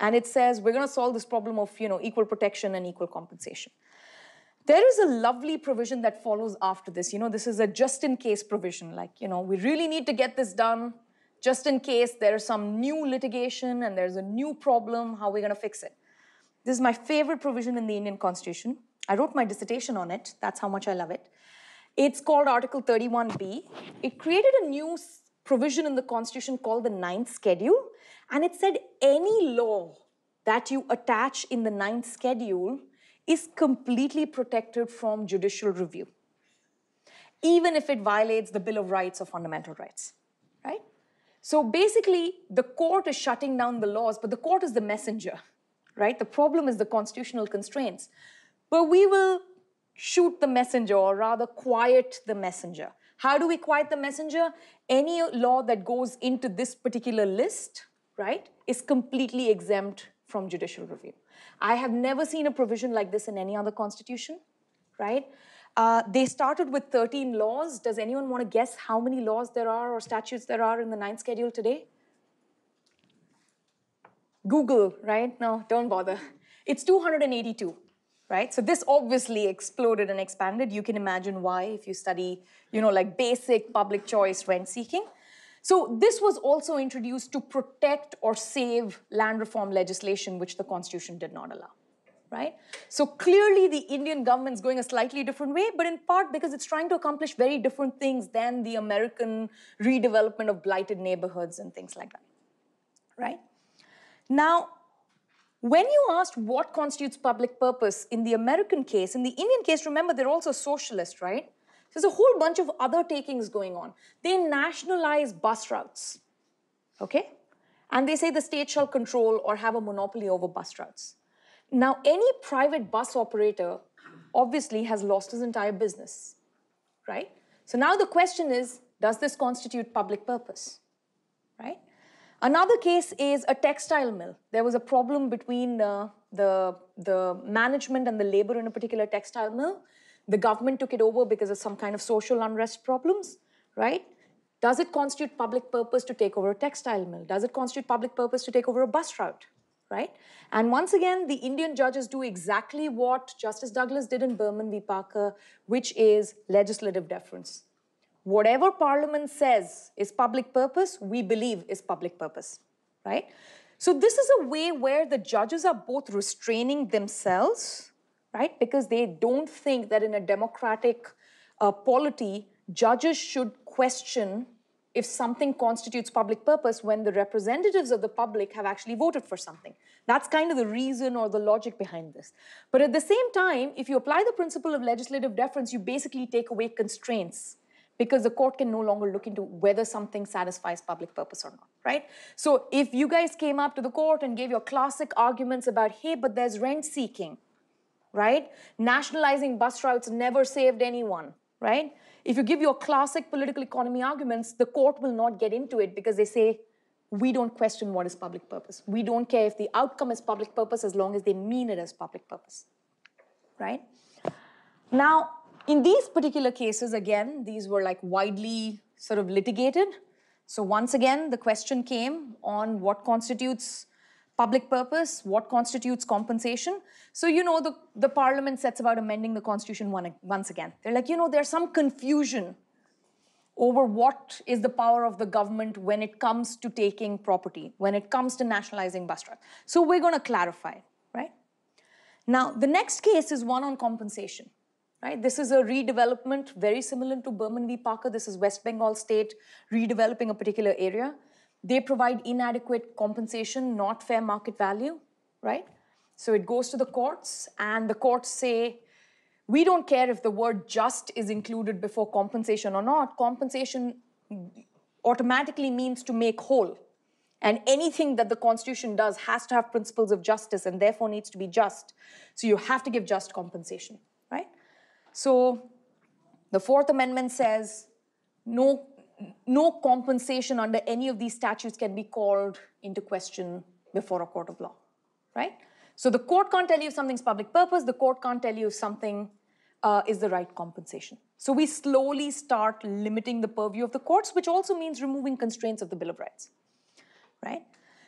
Speaker 2: and it says we're going to solve this problem of you know equal protection and equal compensation. There is a lovely provision that follows after this. You know, this is a just in case provision. Like, you know, we really need to get this done just in case there's some new litigation and there's a new problem, how are we going to fix it? This is my favorite provision in the Indian Constitution. I wrote my dissertation on it. That's how much I love it. It's called Article 31B. It created a new provision in the Constitution called the Ninth Schedule. And it said any law that you attach in the Ninth Schedule is completely protected from judicial review, even if it violates the Bill of Rights or fundamental rights, right? So basically, the court is shutting down the laws, but the court is the messenger, right? The problem is the constitutional constraints. But we will shoot the messenger, or rather, quiet the messenger. How do we quiet the messenger? Any law that goes into this particular list, right, is completely exempt from judicial review. I have never seen a provision like this in any other constitution, right? Uh, they started with 13 laws. Does anyone want to guess how many laws there are or statutes there are in the ninth schedule today? Google, right? No, don't bother. It's 282, right? So this obviously exploded and expanded. You can imagine why if you study, you know, like basic public choice rent seeking. So this was also introduced to protect or save land reform legislation, which the Constitution did not allow, right? So clearly the Indian government's going a slightly different way, but in part because it's trying to accomplish very different things than the American redevelopment of blighted neighborhoods and things like that, right? Now, when you asked what constitutes public purpose in the American case, in the Indian case, remember they're also socialist, right? There's a whole bunch of other takings going on. They nationalize bus routes, okay? And they say the state shall control or have a monopoly over bus routes. Now, any private bus operator obviously has lost his entire business, right? So now the question is, does this constitute public purpose, right? Another case is a textile mill. There was a problem between uh, the, the management and the labor in a particular textile mill. The government took it over because of some kind of social unrest problems, right? Does it constitute public purpose to take over a textile mill? Does it constitute public purpose to take over a bus route, right? And once again, the Indian judges do exactly what Justice Douglas did in Berman v. Parker, which is legislative deference. Whatever Parliament says is public purpose, we believe is public purpose, right? So this is a way where the judges are both restraining themselves right? Because they don't think that in a democratic uh, polity, judges should question if something constitutes public purpose when the representatives of the public have actually voted for something. That's kind of the reason or the logic behind this. But at the same time, if you apply the principle of legislative deference, you basically take away constraints because the court can no longer look into whether something satisfies public purpose or not, right? So if you guys came up to the court and gave your classic arguments about, hey, but there's rent seeking, right? Nationalizing bus routes never saved anyone, right? If you give your classic political economy arguments, the court will not get into it because they say, we don't question what is public purpose. We don't care if the outcome is public purpose as long as they mean it as public purpose, right? Now, in these particular cases, again, these were like widely sort of litigated. So once again, the question came on what constitutes public purpose, what constitutes compensation. So, you know, the, the parliament sets about amending the constitution one, once again. They're like, you know, there's some confusion over what is the power of the government when it comes to taking property, when it comes to nationalizing bus routes. So we're going to clarify, right? Now, the next case is one on compensation, right? This is a redevelopment very similar to Berman v. Parker. This is West Bengal state redeveloping a particular area. They provide inadequate compensation, not fair market value, right? So it goes to the courts, and the courts say, we don't care if the word just is included before compensation or not. Compensation automatically means to make whole. And anything that the Constitution does has to have principles of justice and therefore needs to be just. So you have to give just compensation, right? So the Fourth Amendment says no, no compensation under any of these statutes can be called into question before a court of law, right? So the court can't tell you if something's public purpose, the court can't tell you if something uh, is the right compensation. So we slowly start limiting the purview of the courts, which also means removing constraints of the Bill of Rights right?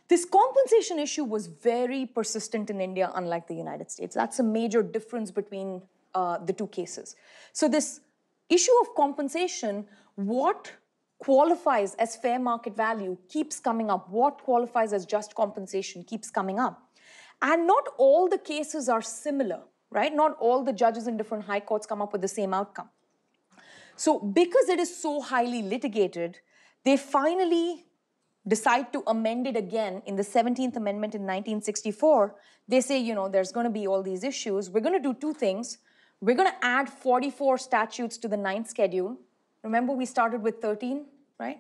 Speaker 2: This compensation issue was very persistent in India, unlike the United States. That's a major difference between uh, the two cases. So, this issue of compensation, what qualifies as fair market value keeps coming up. What qualifies as just compensation keeps coming up. And not all the cases are similar, right? Not all the judges in different high courts come up with the same outcome. So, because it is so highly litigated, they finally decide to amend it again in the 17th Amendment in 1964, they say, you know, there's going to be all these issues. We're going to do two things. We're going to add 44 statutes to the ninth schedule. Remember, we started with 13, right?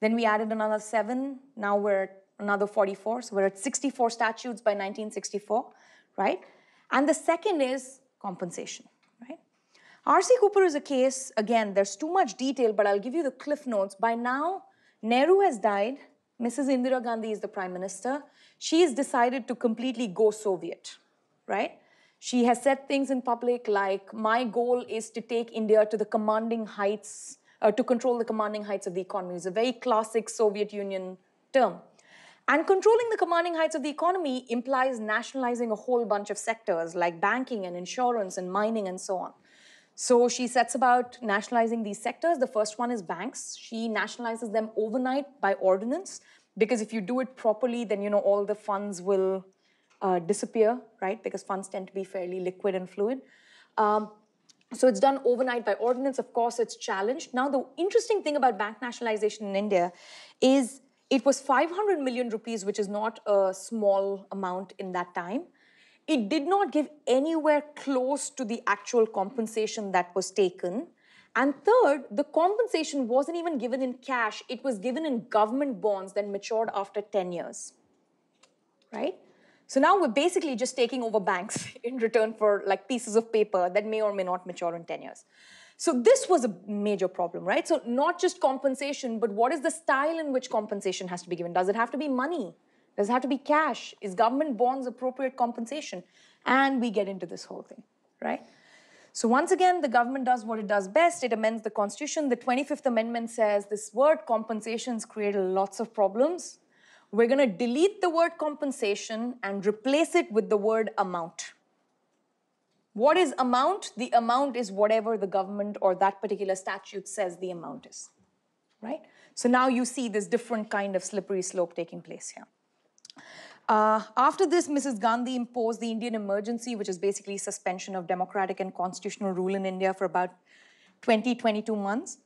Speaker 2: Then we added another seven. Now we're at another 44. So we're at 64 statutes by 1964, right? And the second is compensation, right? R.C. Cooper is a case, again, there's too much detail, but I'll give you the cliff notes. By now, Nehru has died, Mrs. Indira Gandhi is the prime minister. She has decided to completely go Soviet, right? She has said things in public like, my goal is to take India to the commanding heights, uh, to control the commanding heights of the economy. It's a very classic Soviet Union term. And controlling the commanding heights of the economy implies nationalizing a whole bunch of sectors like banking and insurance and mining and so on. So she sets about nationalizing these sectors. The first one is banks. She nationalizes them overnight by ordinance because if you do it properly, then you know all the funds will uh, disappear, right? Because funds tend to be fairly liquid and fluid. Um, so it's done overnight by ordinance. Of course, it's challenged. Now, the interesting thing about bank nationalization in India is it was 500 million rupees, which is not a small amount in that time it did not give anywhere close to the actual compensation that was taken. And third, the compensation wasn't even given in cash, it was given in government bonds that matured after 10 years. Right? So now we're basically just taking over banks in return for like pieces of paper that may or may not mature in 10 years. So this was a major problem, right? So not just compensation, but what is the style in which compensation has to be given? Does it have to be money? Does it have to be cash? Is government bonds appropriate compensation? And we get into this whole thing, right? So once again, the government does what it does best. It amends the constitution. The 25th Amendment says this word compensations create lots of problems. We're going to delete the word compensation and replace it with the word amount. What is amount? The amount is whatever the government or that particular statute says the amount is, right? So now you see this different kind of slippery slope taking place here. Uh, after this, Mrs. Gandhi imposed the Indian emergency, which is basically suspension of democratic and constitutional rule in India for about 20, 22 months.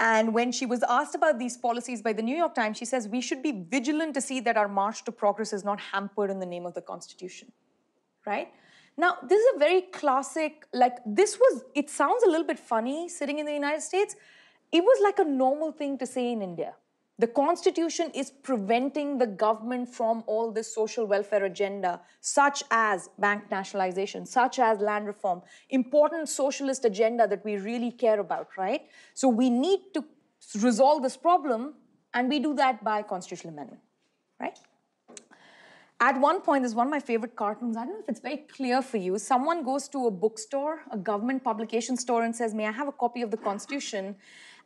Speaker 2: And when she was asked about these policies by the New York Times, she says, we should be vigilant to see that our march to progress is not hampered in the name of the Constitution, right? Now, this is a very classic, like, this was, it sounds a little bit funny sitting in the United States. It was like a normal thing to say in India the Constitution is preventing the government from all this social welfare agenda, such as bank nationalization, such as land reform, important socialist agenda that we really care about, right? So we need to resolve this problem, and we do that by constitutional amendment, right? At one point, there's one of my favorite cartoons. I don't know if it's very clear for you. Someone goes to a bookstore, a government publication store, and says, May I have a copy of the Constitution?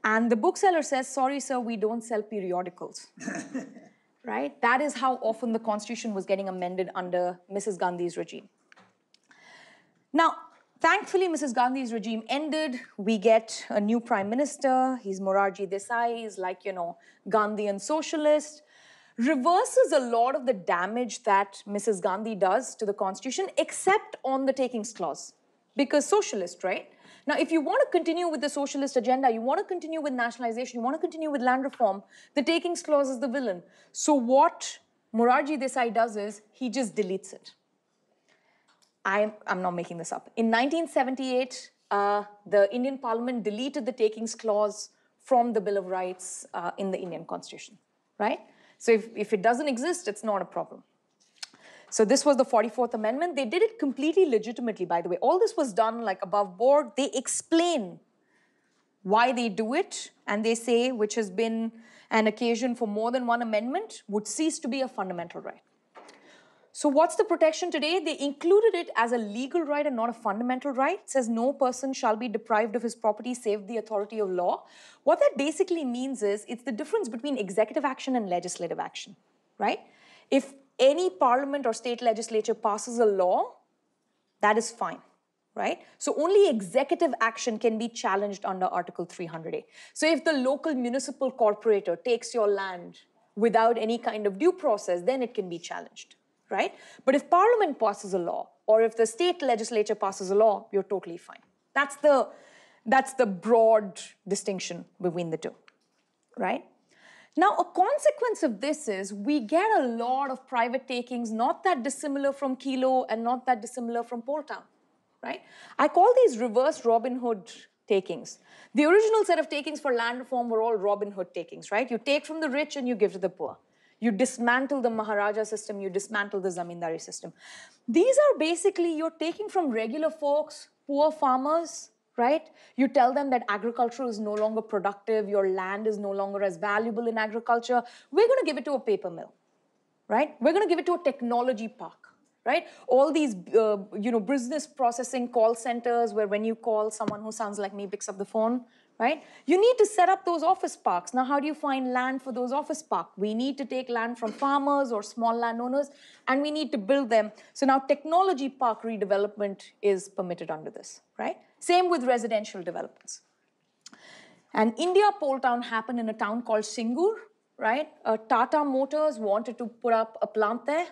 Speaker 2: And the bookseller says, sorry, sir, we don't sell periodicals. right? That is how often the constitution was getting amended under Mrs. Gandhi's regime. Now, thankfully, Mrs. Gandhi's regime ended. We get a new prime minister. He's Morarji Desai. He's like, you know, Gandhian socialist. Reverses a lot of the damage that Mrs. Gandhi does to the constitution, except on the takings clause. Because socialist, right? Now, if you want to continue with the socialist agenda, you want to continue with nationalization, you want to continue with land reform, the takings clause is the villain. So what Morarji Desai does is he just deletes it. I'm, I'm not making this up. In 1978, uh, the Indian Parliament deleted the takings clause from the Bill of Rights uh, in the Indian Constitution, right? So if, if it doesn't exist, it's not a problem. So this was the 44th Amendment. They did it completely legitimately, by the way. All this was done like above board. They explain why they do it, and they say, which has been an occasion for more than one amendment, would cease to be a fundamental right. So what's the protection today? They included it as a legal right and not a fundamental right. It says no person shall be deprived of his property save the authority of law. What that basically means is it's the difference between executive action and legislative action, right? If any parliament or state legislature passes a law, that is fine, right? So only executive action can be challenged under Article 300A. So if the local municipal corporator takes your land without any kind of due process, then it can be challenged right? But if parliament passes a law or if the state legislature passes a law, you're totally fine. That's the, that's the broad distinction between the two, right? Now, a consequence of this is we get a lot of private takings, not that dissimilar from Kelo and not that dissimilar from Town, right? I call these reverse Robin Hood takings. The original set of takings for land reform were all Robin Hood takings, right? You take from the rich and you give to the poor. You dismantle the Maharaja system, you dismantle the Zamindari system. These are basically, you're taking from regular folks, poor farmers, right? You tell them that agriculture is no longer productive, your land is no longer as valuable in agriculture. We're going to give it to a paper mill, right? We're going to give it to a technology park, right? All these, uh, you know, business processing call centers where when you call, someone who sounds like me picks up the phone, right? You need to set up those office parks. Now, how do you find land for those office parks? We need to take land from farmers or small landowners, and we need to build them. So now technology park redevelopment is permitted under this, right? Same with residential developments. And India Poletown happened in a town called Singur, right? Uh, Tata Motors wanted to put up a plant there.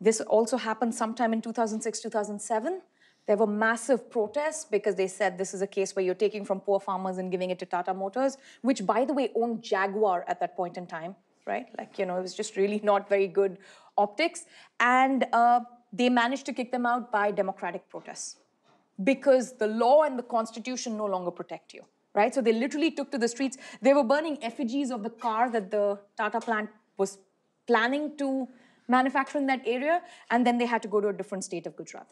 Speaker 2: This also happened sometime in 2006, 2007. There were massive protests because they said this is a case where you're taking from poor farmers and giving it to Tata Motors, which, by the way, owned Jaguar at that point in time, right? Like, you know, it was just really not very good optics. And uh, they managed to kick them out by democratic protests because the law and the constitution no longer protect you, right? So they literally took to the streets. They were burning effigies of the car that the Tata plant was planning to manufacture in that area, and then they had to go to a different state of Gujarat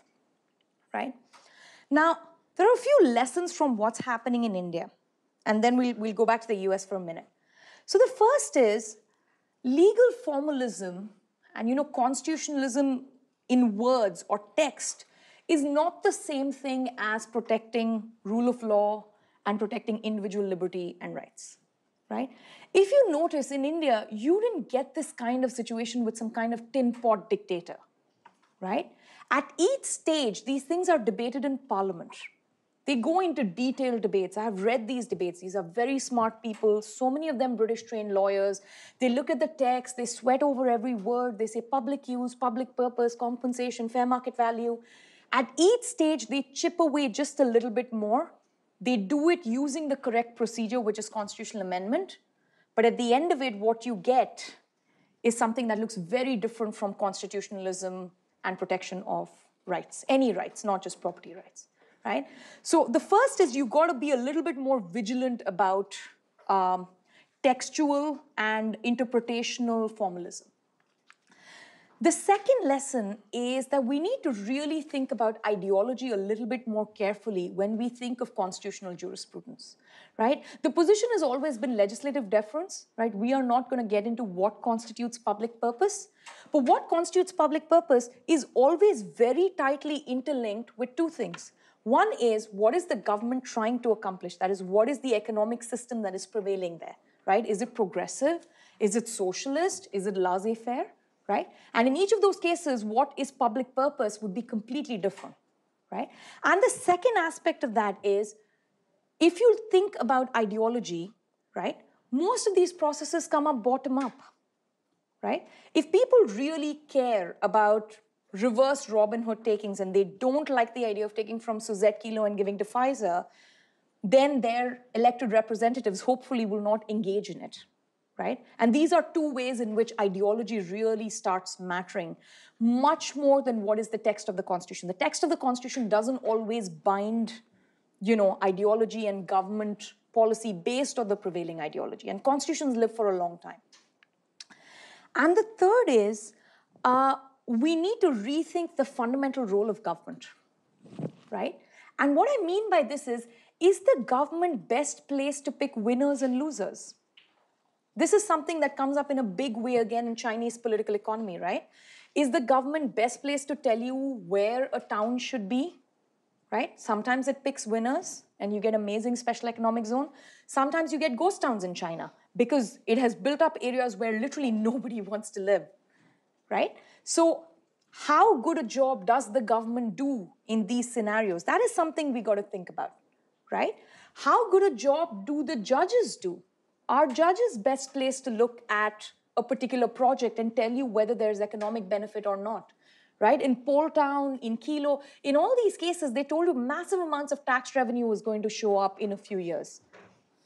Speaker 2: right? Now, there are a few lessons from what's happening in India, and then we'll, we'll go back to the US for a minute. So the first is legal formalism and you know constitutionalism in words or text is not the same thing as protecting rule of law and protecting individual liberty and rights right if you notice in india you didn't get this kind of situation with some kind of tin pot dictator right at each stage, these things are debated in parliament. They go into detailed debates. I have read these debates. These are very smart people, so many of them British trained lawyers. They look at the text, they sweat over every word. They say public use, public purpose, compensation, fair market value. At each stage, they chip away just a little bit more. They do it using the correct procedure, which is constitutional amendment. But at the end of it, what you get is something that looks very different from constitutionalism and protection of rights, any rights, not just property rights, right? So the first is you've got to be a little bit more vigilant about um, textual and interpretational formalism. The second lesson is that we need to really think about ideology a little bit more carefully when we think of constitutional jurisprudence, right? The position has always been legislative deference, right? We are not going to get into what constitutes public purpose, but what constitutes public purpose is always very tightly interlinked with two things. One is what is the government trying to accomplish? That is, what is the economic system that is prevailing there, right? Is it progressive? Is it socialist? Is it laissez faire? Right? And in each of those cases, what is public purpose would be completely different, right? And the second aspect of that is if you think about ideology, right, most of these processes come up bottom up, right? If people really care about reverse Robin Hood takings and they don't like the idea of taking from Susette Kelo and giving to Pfizer, then their elected representatives hopefully will not engage in it, right? And these are two ways in which ideology really starts mattering much more than what is the text of the Constitution. The text of the Constitution doesn't always bind, you know, ideology and government policy based on the prevailing ideology. And constitutions live for a long time. And the third is uh, we need to rethink the fundamental role of government, right? And what I mean by this is, is the government best placed to pick winners and losers? This is something that comes up in a big way again in Chinese political economy, right? Is the government best place to tell you where a town should be? Right? Sometimes it picks winners and you get amazing special economic zone. Sometimes you get ghost towns in China because it has built up areas where literally nobody wants to live. Right? So how good a job does the government do in these scenarios? That is something we got to think about, right? How good a job do the judges do? Are judges best placed to look at a particular project and tell you whether there's economic benefit or not? Right? In Town, in Kelo, in all these cases, they told you massive amounts of tax revenue was going to show up in a few years.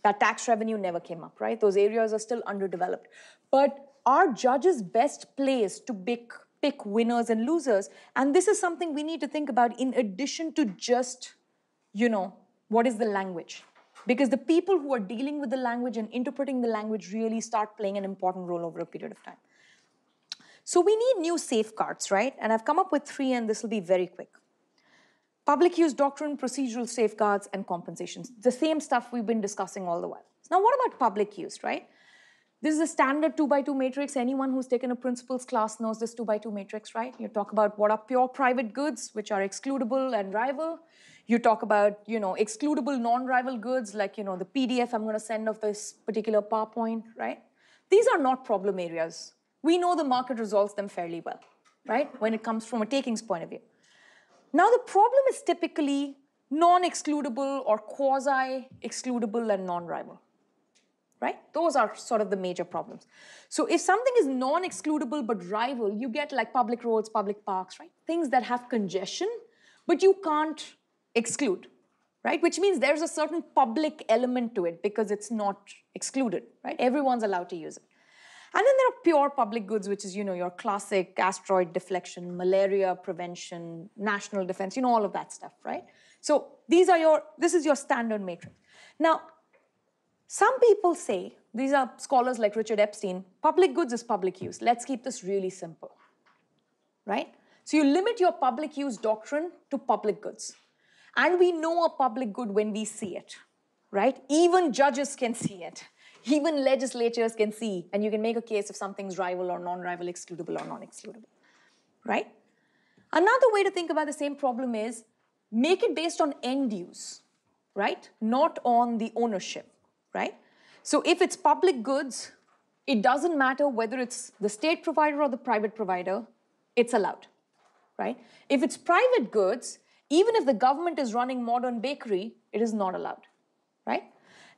Speaker 2: That tax revenue never came up, right? Those areas are still underdeveloped. But are judges best placed to pick, pick winners and losers? And this is something we need to think about in addition to just, you know, what is the language? Because the people who are dealing with the language and interpreting the language really start playing an important role over a period of time. So we need new safeguards, right? And I've come up with three, and this will be very quick. Public use doctrine, procedural safeguards, and compensations. The same stuff we've been discussing all the while. Now, what about public use, right? This is a standard two by two matrix. Anyone who's taken a principles class knows this two by two matrix, right? You talk about what are pure private goods, which are excludable and rival. You talk about, you know, excludable non-rival goods, like, you know, the PDF I'm going to send of this particular PowerPoint, right? These are not problem areas. We know the market resolves them fairly well, right? When it comes from a takings point of view. Now, the problem is typically non-excludable or quasi-excludable and non-rival right? Those are sort of the major problems. So if something is non-excludable but rival, you get like public roads, public parks, right? Things that have congestion, but you can't exclude, right? Which means there's a certain public element to it because it's not excluded, right? Everyone's allowed to use it. And then there are pure public goods, which is, you know, your classic asteroid deflection, malaria prevention, national defense, you know, all of that stuff, right? So these are your, this is your standard matrix. Now, some people say, these are scholars like Richard Epstein, public goods is public use. Let's keep this really simple, right? So you limit your public use doctrine to public goods. And we know a public good when we see it, right? Even judges can see it. Even legislatures can see, and you can make a case if something's rival or non-rival, excludable or non-excludable, right? Another way to think about the same problem is make it based on end use, right? Not on the ownership right? So if it's public goods, it doesn't matter whether it's the state provider or the private provider, it's allowed, right? If it's private goods, even if the government is running modern bakery, it is not allowed, right?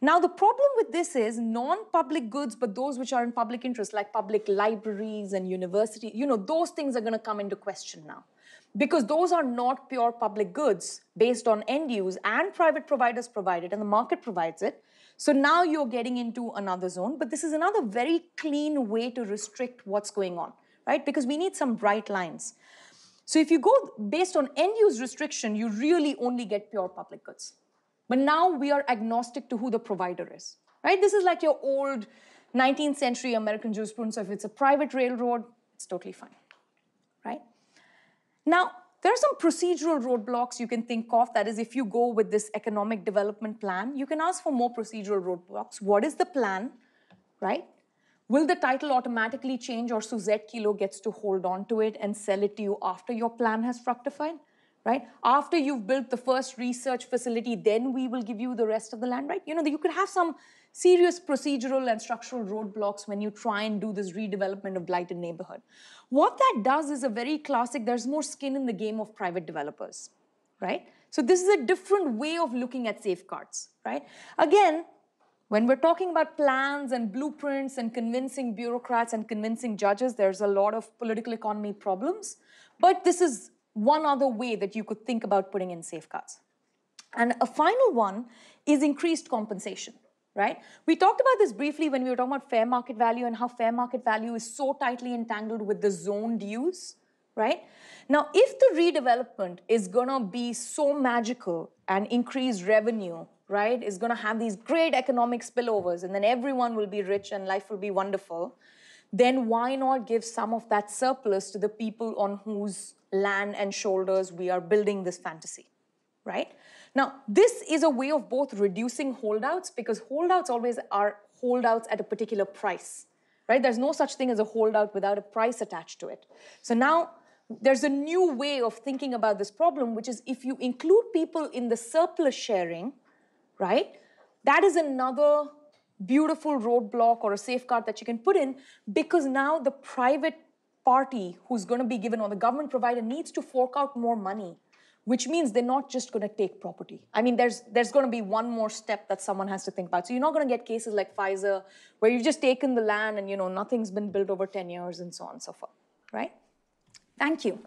Speaker 2: Now, the problem with this is non-public goods, but those which are in public interest, like public libraries and universities, you know, those things are going to come into question now. Because those are not pure public goods based on end use and private providers provide it and the market provides it. So now you're getting into another zone, but this is another very clean way to restrict what's going on, right? Because we need some bright lines. So if you go based on end use restriction, you really only get pure public goods. But now we are agnostic to who the provider is, right? This is like your old 19th century American jurisprudence. If it's a private railroad, it's totally fine, right? Now, there are some procedural roadblocks you can think of. That is, if you go with this economic development plan, you can ask for more procedural roadblocks. What is the plan, right? Will the title automatically change or Susette Kelo gets to hold on to it and sell it to you after your plan has fructified, right? After you've built the first research facility, then we will give you the rest of the land, right? You know, you could have some serious procedural and structural roadblocks when you try and do this redevelopment of blighted neighborhood. What that does is a very classic, there's more skin in the game of private developers, right? So this is a different way of looking at safeguards, right? Again, when we're talking about plans and blueprints and convincing bureaucrats and convincing judges, there's a lot of political economy problems. But this is one other way that you could think about putting in safeguards. And a final one is increased compensation right? We talked about this briefly when we were talking about fair market value and how fair market value is so tightly entangled with the zoned use, right? Now, if the redevelopment is gonna be so magical and increase revenue, right, is gonna have these great economic spillovers and then everyone will be rich and life will be wonderful, then why not give some of that surplus to the people on whose land and shoulders we are building this fantasy, right? Now, this is a way of both reducing holdouts because holdouts always are holdouts at a particular price, right? There's no such thing as a holdout without a price attached to it. So now there's a new way of thinking about this problem, which is if you include people in the surplus sharing, right? That is another beautiful roadblock or a safeguard that you can put in because now the private party who's going to be given or the government provider needs to fork out more money which means they're not just going to take property. I mean, there's there's going to be one more step that someone has to think about. So you're not going to get cases like Pfizer where you've just taken the land and you know nothing's been built over 10 years and so on and so forth, right? Thank you.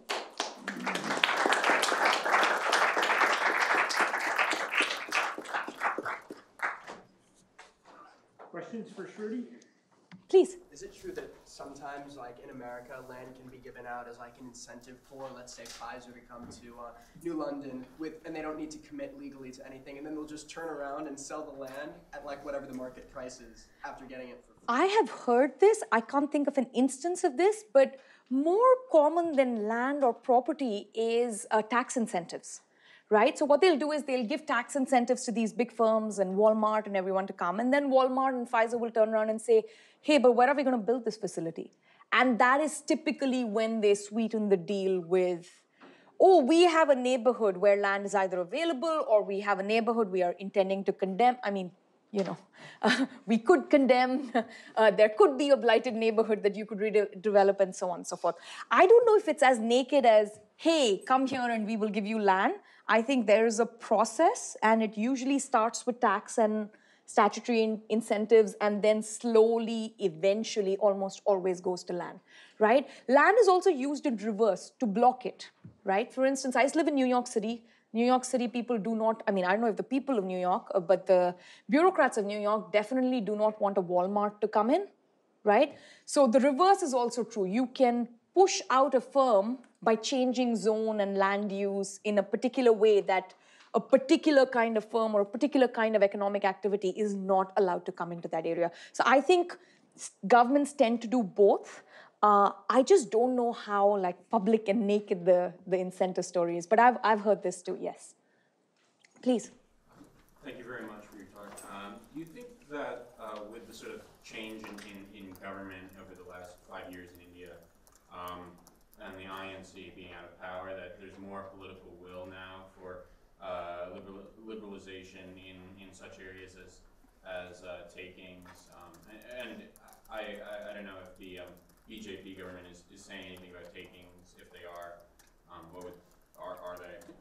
Speaker 1: Questions for Shruti?
Speaker 2: Please.
Speaker 3: Is it true that sometimes, like in America, land can be given out as like an incentive for, let's say, Pfizer to come to uh, New London with, and they don't need to commit legally to anything, and then they'll just turn around and sell the land at like whatever the market price is after getting it for free?
Speaker 2: I have heard this. I can't think of an instance of this, but more common than land or property is uh, tax incentives right? So what they'll do is they'll give tax incentives to these big firms and Walmart and everyone to come. And then Walmart and Pfizer will turn around and say, hey, but where are we going to build this facility? And that is typically when they sweeten the deal with, oh, we have a neighborhood where land is either available or we have a neighborhood we are intending to condemn. I mean, you know, uh, we could condemn, uh, there could be a blighted neighborhood that you could redevelop and so on and so forth. I don't know if it's as naked as, hey, come here and we will give you land. I think there is a process, and it usually starts with tax and statutory in incentives, and then slowly, eventually, almost always goes to land, right? Land is also used in reverse to block it, right? For instance, I live in New York City. New York City people do not, I mean, I don't know if the people of New York, uh, but the bureaucrats of New York definitely do not want a Walmart to come in, right? So the reverse is also true. You can push out a firm by changing zone and land use in a particular way that a particular kind of firm or a particular kind of economic activity is not allowed to come into that area. So I think governments tend to do both. Uh, I just don't know how like public and naked the, the incentive story is, but I've, I've heard this too, yes. Please.
Speaker 4: Thank you very much for your talk. Um, do you think that uh, with the sort of change in, in, in government over the last five years in India, um, and the INC being out of power, that there's more political will now for uh, liberal, liberalization in, in such areas as as uh, takings. Um, and, I, I, I, don't know if the um, BJP government is, is saying anything about takings. If they are, um, what would, are, are they?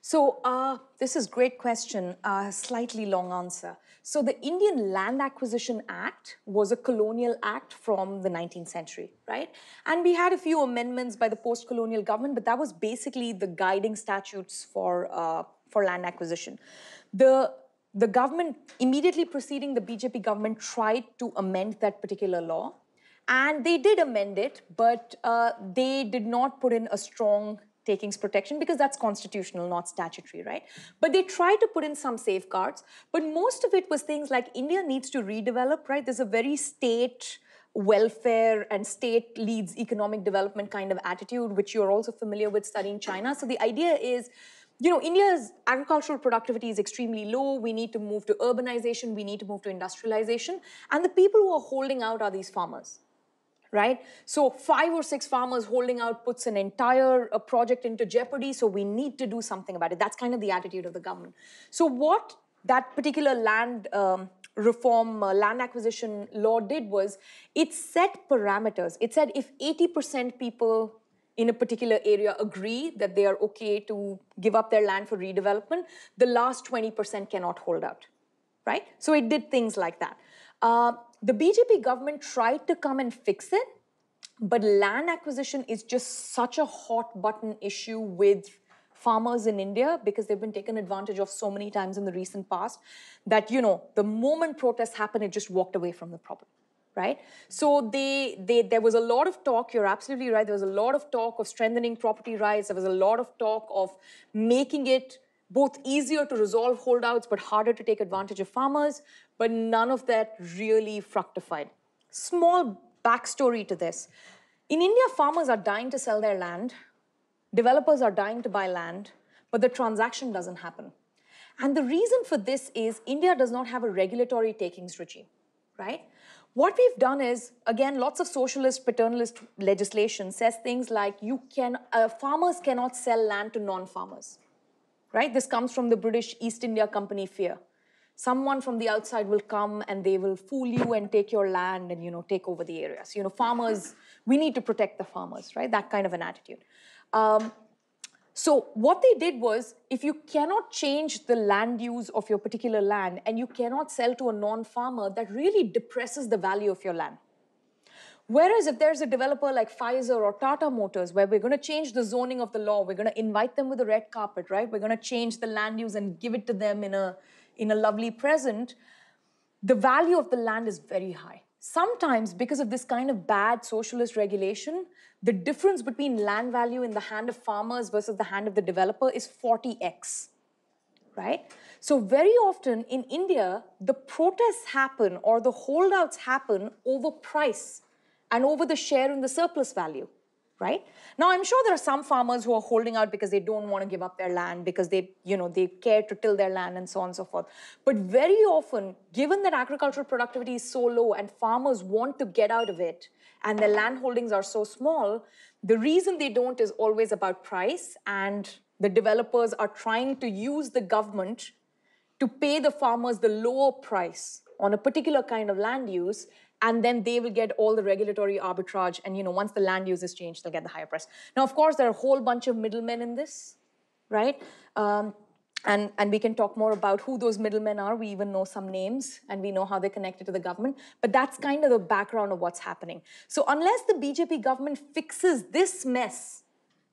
Speaker 2: So uh, this is great question, uh, slightly long answer. So the Indian Land Acquisition Act was a colonial act from the 19th century, right? And we had a few amendments by the post-colonial government, but that was basically the guiding statutes for, uh, for land acquisition. The, the government, immediately preceding the BJP government, tried to amend that particular law. And they did amend it, but uh, they did not put in a strong takings protection because that's constitutional, not statutory, right? But they tried to put in some safeguards, but most of it was things like India needs to redevelop, right? There's a very state welfare and state leads economic development kind of attitude, which you're also familiar with studying China. So the idea is, you know, India's agricultural productivity is extremely low. We need to move to urbanization. We need to move to industrialization. And the people who are holding out are these farmers right? So five or six farmers holding out puts an entire uh, project into jeopardy, so we need to do something about it. That's kind of the attitude of the government. So what that particular land um, reform, uh, land acquisition law did was it set parameters. It said if 80% people in a particular area agree that they are okay to give up their land for redevelopment, the last 20% cannot hold out, right? So it did things like that. Uh, the BJP government tried to come and fix it, but land acquisition is just such a hot button issue with farmers in India because they've been taken advantage of so many times in the recent past that, you know, the moment protests happen, it just walked away from the problem right? So they, they, there was a lot of talk, you're absolutely right, there was a lot of talk of strengthening property rights, there was a lot of talk of making it both easier to resolve holdouts but harder to take advantage of farmers, but none of that really fructified. Small backstory to this. In India, farmers are dying to sell their land, developers are dying to buy land, but the transaction doesn't happen. And the reason for this is India does not have a regulatory takings regime, right? What we've done is, again, lots of socialist, paternalist legislation says things like you can, uh, farmers cannot sell land to non-farmers, right? This comes from the British East India Company fear. Someone from the outside will come and they will fool you and take your land and, you know, take over the areas. You know, farmers, we need to protect the farmers, right? That kind of an attitude. Um, so what they did was, if you cannot change the land use of your particular land and you cannot sell to a non-farmer, that really depresses the value of your land. Whereas if there's a developer like Pfizer or Tata Motors, where we're going to change the zoning of the law, we're going to invite them with a red carpet, right? We're going to change the land use and give it to them in a, in a lovely present, the value of the land is very high. Sometimes, because of this kind of bad socialist regulation, the difference between land value in the hand of farmers versus the hand of the developer is 40x, right? So very often in India, the protests happen or the holdouts happen over price and over the share in the surplus value right? Now, I'm sure there are some farmers who are holding out because they don't want to give up their land because they, you know, they care to till their land and so on and so forth. But very often, given that agricultural productivity is so low and farmers want to get out of it and their land holdings are so small, the reason they don't is always about price and the developers are trying to use the government to pay the farmers the lower price on a particular kind of land use and then they will get all the regulatory arbitrage and you know once the land use is changed they'll get the higher price now of course there are a whole bunch of middlemen in this right um, and, and we can talk more about who those middlemen are. We even know some names and we know how they're connected to the government. But that's kind of the background of what's happening. So unless the BJP government fixes this mess,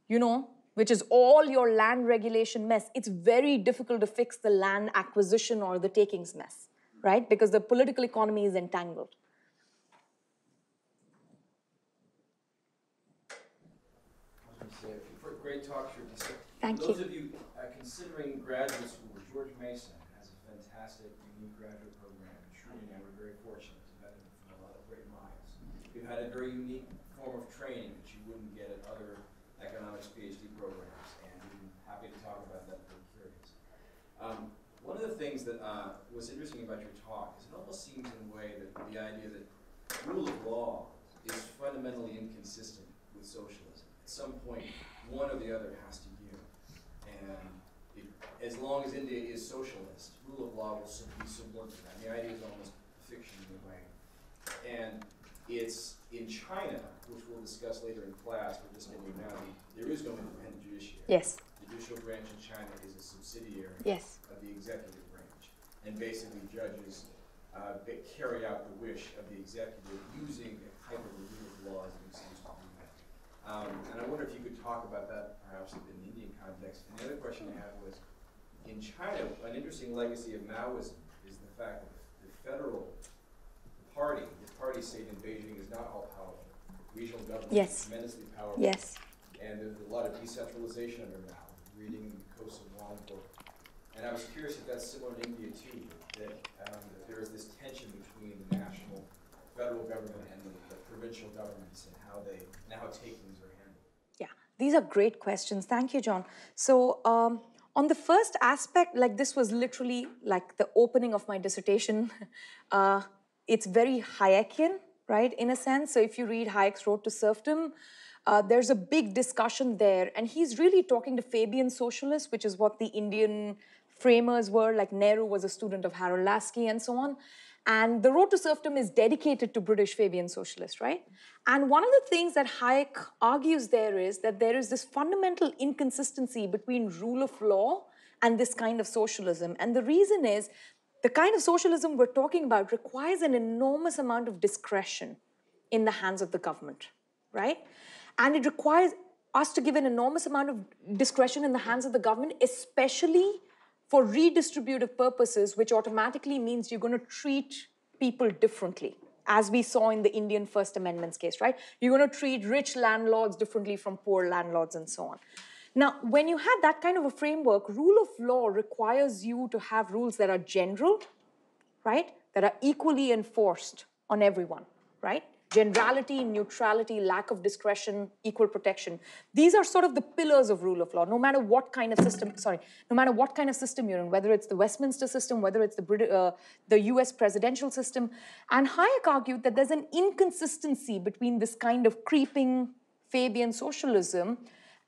Speaker 2: you know, which is all your land regulation mess, it's very difficult to fix the land acquisition or the takings mess, right? Because the political economy is entangled.
Speaker 5: great talk, Shruti.
Speaker 2: Thank
Speaker 5: Those
Speaker 2: you.
Speaker 5: of you uh, considering graduate school, George Mason has a fantastic, unique graduate program. Shruti and I were very fortunate to benefit from a lot of great minds. We've had a very unique form of training that you wouldn't get at other economics PhD programs, and I'm happy to talk about that if you're curious. Um, one of the things that uh, was interesting about your talk is it almost seems in a way that the idea that rule of law is fundamentally inconsistent with socialism. At some point, one or the other has to. And it, as long as India is socialist, rule of law will be subordinate to that. And the idea is almost fiction in a way. And it's in China, which we'll discuss later in class, but just India now, there is no independent judiciary.
Speaker 2: Yes.
Speaker 5: The judicial branch in China is a subsidiary
Speaker 2: yes.
Speaker 5: of the executive branch. And basically judges uh, carry out the wish of the executive using a type of rule of law as it seems to be um, and I wonder if you could talk about that perhaps in the Indian context. And the other question I had was, in China, an interesting legacy of Maoism is the fact that the federal party, the party state in Beijing is not all powerful. Regional government
Speaker 2: yes.
Speaker 5: is tremendously powerful.
Speaker 2: Yes.
Speaker 5: And there's a lot of decentralization under Mao, reading the Coase Wang book. And I was curious if that's similar in India too, that, um, that there is this tension between the national federal government and the, the provincial governments and how they, and how takings
Speaker 2: these are great questions. Thank you, John. So, um, on the first aspect, like this was literally like the opening of my dissertation. Uh, it's very Hayekian, right, in a sense. So, if you read Hayek's Road to Serfdom, uh, there's a big discussion there. And he's really talking to Fabian socialists, which is what the Indian framers were. Like Nehru was a student of Harold Laski and so on. And the road to serfdom is dedicated to British Fabian socialists, right? And one of the things that Hayek argues there is that there is this fundamental inconsistency between rule of law and this kind of socialism. And the reason is the kind of socialism we're talking about requires an enormous amount of discretion in the hands of the government, right? And it requires us to give an enormous amount of discretion in the hands of the government, especially for redistributive purposes, which automatically means you're going to treat people differently, as we saw in the Indian First Amendment's case, right? You're going to treat rich landlords differently from poor landlords and so on. Now, when you have that kind of a framework, rule of law requires you to have rules that are general, right? That are equally enforced on everyone, right? Generality, neutrality, lack of discretion, equal protection. These are sort of the pillars of rule of law, no matter what kind of system, sorry, no matter what kind of system you're in, whether it's the Westminster system, whether it's the, Brit- uh, the US presidential system. And Hayek argued that there's an inconsistency between this kind of creeping Fabian socialism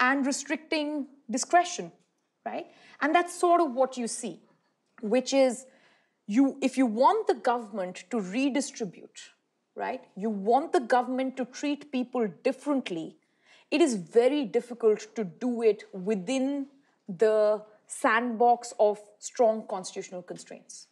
Speaker 2: and restricting discretion, right? And that's sort of what you see, which is you, if you want the government to redistribute, right, you want the government to treat people differently, it is very difficult to do it within the sandbox of strong constitutional constraints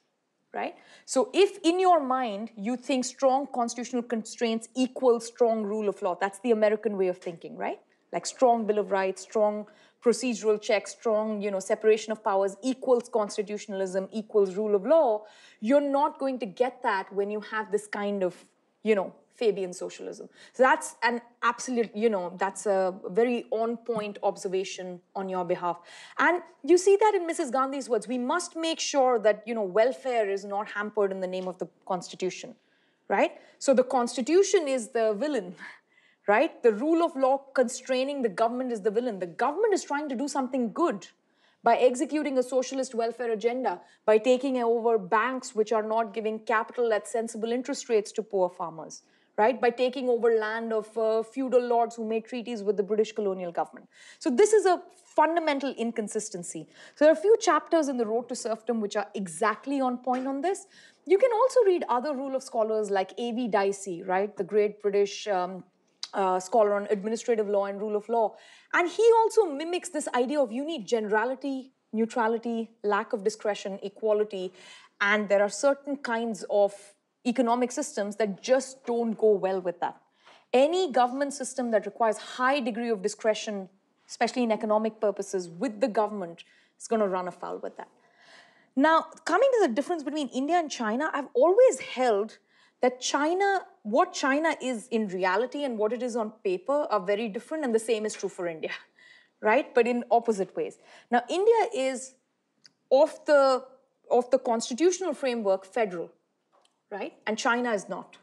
Speaker 2: right? So if in your mind you think strong constitutional constraints equal strong rule of law, that's the American way of thinking, right? Like strong Bill of Rights, strong procedural checks, strong, you know, separation of powers equals constitutionalism, equals rule of law, you're not going to get that when you have this kind of, you know, Fabian socialism. So that's an absolute, you know, that's a very on point observation on your behalf. And you see that in Mrs. Gandhi's words. We must make sure that, you know, welfare is not hampered in the name of the Constitution, right? So the Constitution is the villain, right? The rule of law constraining the government is the villain. The government is trying to do something good by executing a socialist welfare agenda, by taking over banks which are not giving capital at sensible interest rates to poor farmers right? By taking over land of uh, feudal lords who made treaties with the British colonial government. So this is a fundamental inconsistency. So there are a few chapters in The Road to Serfdom which are exactly on point on this. You can also read other rule of scholars like A.V. Dicey, right? The great British um, uh, scholar on administrative law and rule of law. And he also mimics this idea of you need generality, neutrality, lack of discretion, equality, and there are certain kinds of economic systems that just don't go well with that. Any government system that requires high degree of discretion, especially in economic purposes, with the government, is going to run afoul with that. Now, coming to the difference between India and China, I've always held that China, what China is in reality and what it is on paper are very different, and the same is true for India, right? But in opposite ways. Now, India is of the of the constitutional framework federal right? And China is not.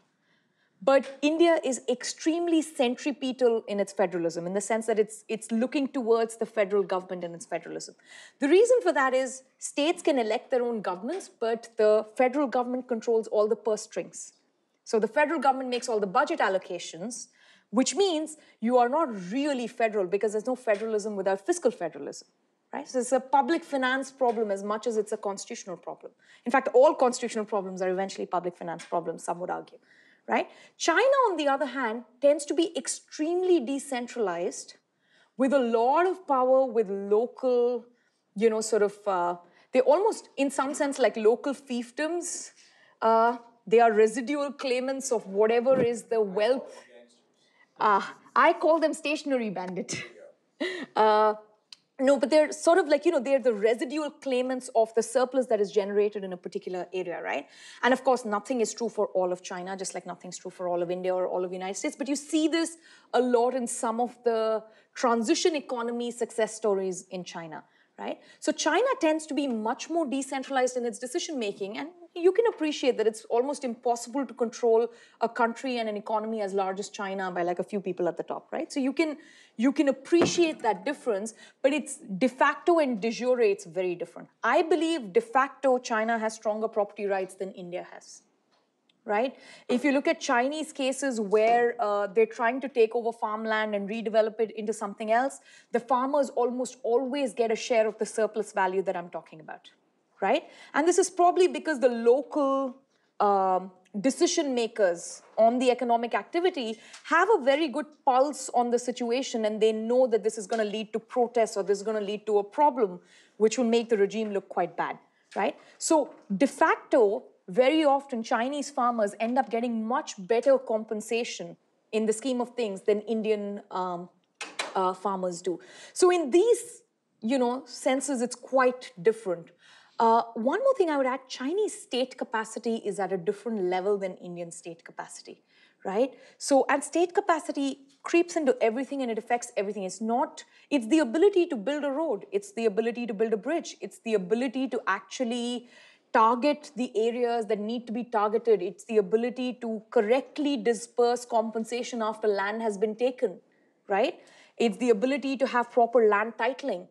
Speaker 2: But India is extremely centripetal in its federalism, in the sense that it's, it's looking towards the federal government and its federalism. The reason for that is states can elect their own governments, but the federal government controls all the purse strings. So the federal government makes all the budget allocations, which means you are not really federal because there's no federalism without fiscal federalism right? So it's a public finance problem as much as it's a constitutional problem. In fact, all constitutional problems are eventually public finance problems, some would argue, right? China, on the other hand, tends to be extremely decentralized with a lot of power with local, you know, sort of, uh, they almost, in some sense, like local fiefdoms. Uh, they are residual claimants of whatever is the wealth. Uh, I call them stationary bandit. Uh, no, but they're sort of like, you know, they're the residual claimants of the surplus that is generated in a particular area, right? And of course, nothing is true for all of China, just like nothing's true for all of India or all of the United States. But you see this a lot in some of the transition economy success stories in China, right? So China tends to be much more decentralized in its decision making. And you can appreciate that it's almost impossible to control a country and an economy as large as China by like a few people at the top, right? So you can you can appreciate that difference, but it's de facto and de jure it's very different. I believe de facto China has stronger property rights than India has. Right? If you look at Chinese cases where uh, they're trying to take over farmland and redevelop it into something else, the farmers almost always get a share of the surplus value that I'm talking about right? And this is probably because the local um, decision makers on the economic activity have a very good pulse on the situation and they know that this is going to lead to protests or this is going to lead to a problem which will make the regime look quite bad, right? So, de facto, very often Chinese farmers end up getting much better compensation in the scheme of things than Indian um, uh, farmers do. So in these, you know, senses, it's quite different. Uh, one more thing I would add: Chinese state capacity is at a different level than Indian state capacity, right? So, and state capacity creeps into everything and it affects everything. It's not. It's the ability to build a road. It's the ability to build a bridge. It's the ability to actually target the areas that need to be targeted. It's the ability to correctly disperse compensation after land has been taken, right? It's the ability to have proper land titling.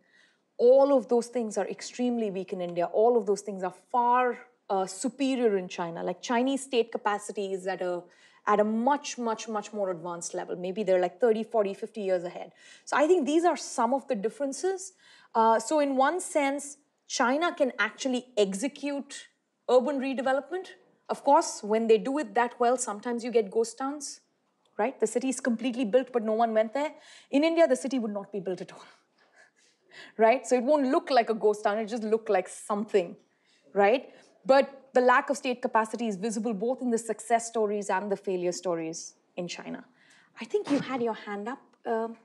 Speaker 2: All of those things are extremely weak in India. All of those things are far uh, superior in China. Like Chinese state capacity is at a at a much, much, much more advanced level. Maybe they're like 30, 40, 50 years ahead. So I think these are some of the differences. Uh, so in one sense, China can actually execute urban redevelopment. Of course, when they do it that well, sometimes you get ghost towns, right? The city is completely built, but no one went there. In India, the city would not be built at all, right? So it won't look like a ghost town, it just look like something, right? But the lack of state capacity is visible both in the success stories and the failure stories in China. I think you had your hand up. Um,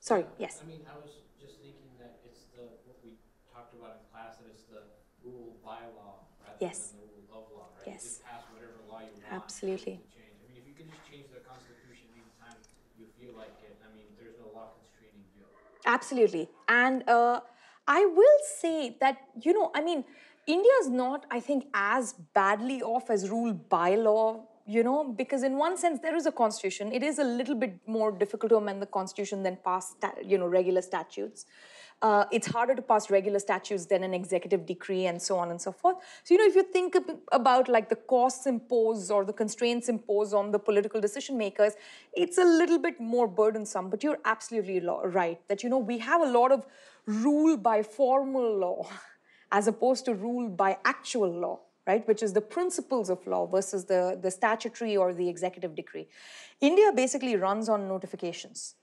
Speaker 2: sorry, yes.
Speaker 6: I mean, I was just thinking that it's the, what we talked about in class, that it's the rule by law rather
Speaker 2: Yes.
Speaker 6: than the rule of law, right? You
Speaker 2: Yes.
Speaker 6: just pass whatever law you want.
Speaker 2: Absolutely.
Speaker 6: Change. I mean, if you can just change the constitution anytime you feel like it, I mean, there's no law constraining you.
Speaker 2: Absolutely. And uh, I will say that, you know, I mean, India is not, I think, as badly off as ruled by law, you know, because in one sense, there is a constitution. It is a little bit more difficult to amend the constitution than pass, you know, regular statutes. Uh, it's harder to pass regular statutes than an executive decree and so on and so forth. So, you know, if you think about like the costs imposed or the constraints imposed on the political decision makers, it's a little bit more burdensome. But you're absolutely right that, you know, we have a lot of rule by formal law as opposed to rule by actual law, right? Which is the principles of law versus the, the statutory or the executive decree. India basically runs on notifications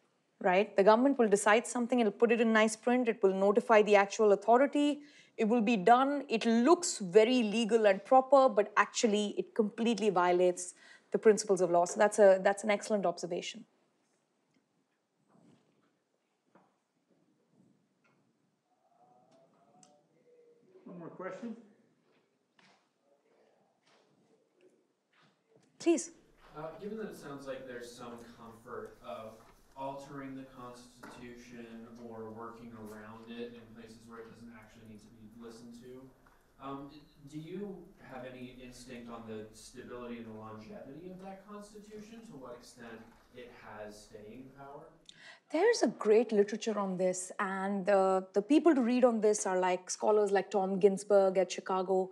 Speaker 2: right? The government will decide something, it'll put it in nice print, it will notify the actual authority, it will be done. It looks very legal and proper, but actually it completely violates the principles of law. So that's a that's an excellent observation.
Speaker 1: One more question?
Speaker 2: Please.
Speaker 6: Uh, given that it sounds like there's some comfort of altering the Constitution or working around it in places where it doesn't actually need to be listened to, um, do you have any instinct on the stability and the longevity of that Constitution? To what extent it has staying power?
Speaker 2: There's a great literature on this, and the, the people to read on this are like scholars like Tom Ginsburg at Chicago.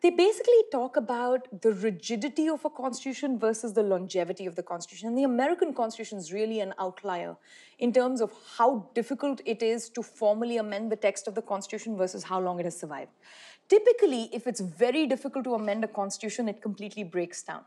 Speaker 2: They basically talk about the rigidity of a constitution versus the longevity of the constitution. And the American constitution is really an outlier in terms of how difficult it is to formally amend the text of the constitution versus how long it has survived. Typically, if it's very difficult to amend a constitution, it completely breaks down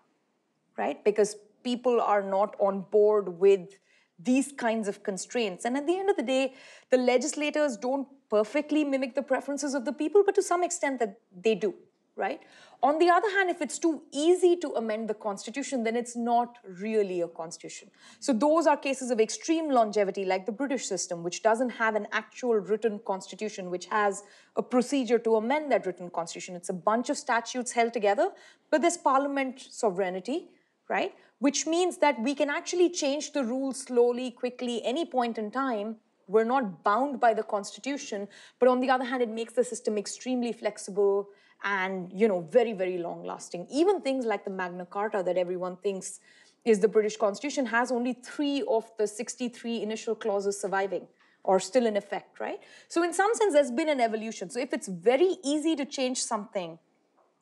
Speaker 2: right? Because people are not on board with these kinds of constraints. And at the end of the day, the legislators don't perfectly mimic the preferences of the people, but to some extent that they do, right? On the other hand, if it's too easy to amend the constitution, then it's not really a constitution. So those are cases of extreme longevity, like the British system, which doesn't have an actual written constitution, which has a procedure to amend that written constitution. It's a bunch of statutes held together, but there's parliament sovereignty, right? Which means that we can actually change the rules slowly, quickly, any point in time. We're not bound by the constitution, but on the other hand, it makes the system extremely flexible and you know very, very long lasting. Even things like the Magna Carta that everyone thinks is the British Constitution has only three of the 63 initial clauses surviving or still in effect, right? So in some sense, there's been an evolution. So if it's very easy to change something,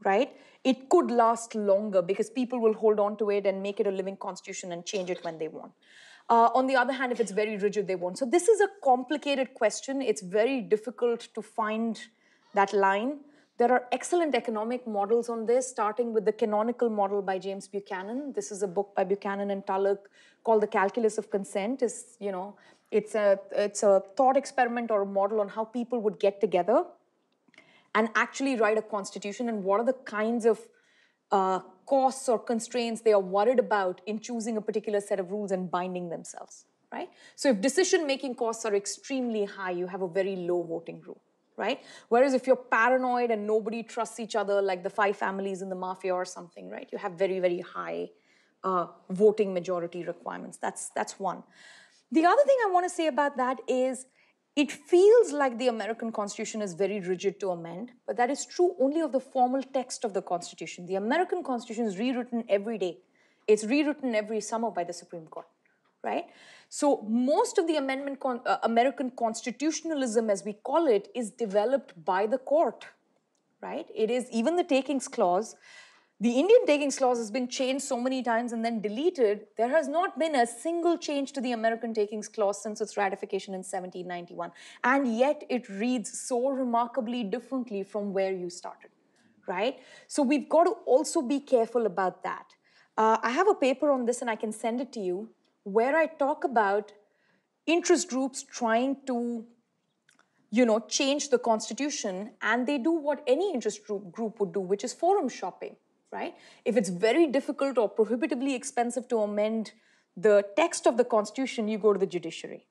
Speaker 2: right? It could last longer because people will hold on to it and make it a living constitution and change it when they want. Uh, on the other hand, if it's very rigid, they won't. So this is a complicated question. It's very difficult to find that line. There are excellent economic models on this, starting with the canonical model by James Buchanan. This is a book by Buchanan and Tullock called The Calculus of Consent. Is you know, it's a it's a thought experiment or a model on how people would get together and actually write a constitution and what are the kinds of uh, costs or constraints they are worried about in choosing a particular set of rules and binding themselves right? So if decision-making costs are extremely high, you have a very low voting group, right? Whereas if you're paranoid and nobody trusts each other, like the five families in the mafia or something, right? You have very, very high uh, voting majority requirements. That's, that's one. The other thing I want to say about that is it feels like the American Constitution is very rigid to amend, but that is true only of the formal text of the Constitution. The American Constitution is rewritten every day. It's rewritten every summer by the Supreme Court, right? So most of the amendment, con- uh, American constitutionalism, as we call it, is developed by the court, right? It is even the takings clause. The Indian takings clause has been changed so many times and then deleted. There has not been a single change to the American takings clause since its ratification in 1791. And yet it reads so remarkably differently from where you started, right? So we've got to also be careful about that. Uh, I have a paper on this and I can send it to you where I talk about interest groups trying to you know change the constitution and they do what any interest group, group would do which is forum shopping right? If it's very difficult or prohibitively expensive to amend the text of the constitution you go to the judiciary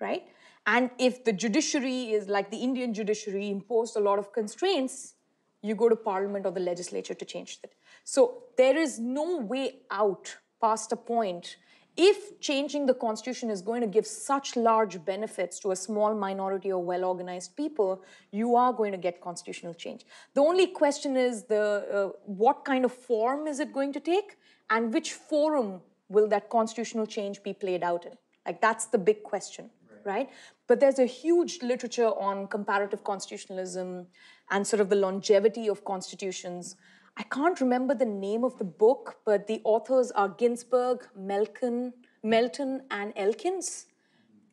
Speaker 2: right? And if the judiciary is like the indian judiciary imposed a lot of constraints you go to parliament or the legislature to change that so there is no way out past a point if changing the constitution is going to give such large benefits to a small minority of well organized people, you are going to get constitutional change. The only question is the uh, what kind of form is it going to take and which forum will that constitutional change be played out in? Like that's the big question, right? right? But there's a huge literature on comparative constitutionalism and sort of the longevity of constitutions. I can't remember the name of the book, but the authors are Ginsburg, Melton, Melton, and Elkins.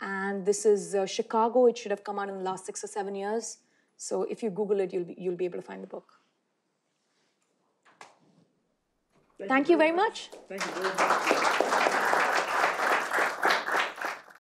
Speaker 2: And this is uh, Chicago. It should have come out in the last six or seven years. So if you Google it, you'll be, you'll be able to find the book. Thank, Thank you very much.
Speaker 1: Thank you very much.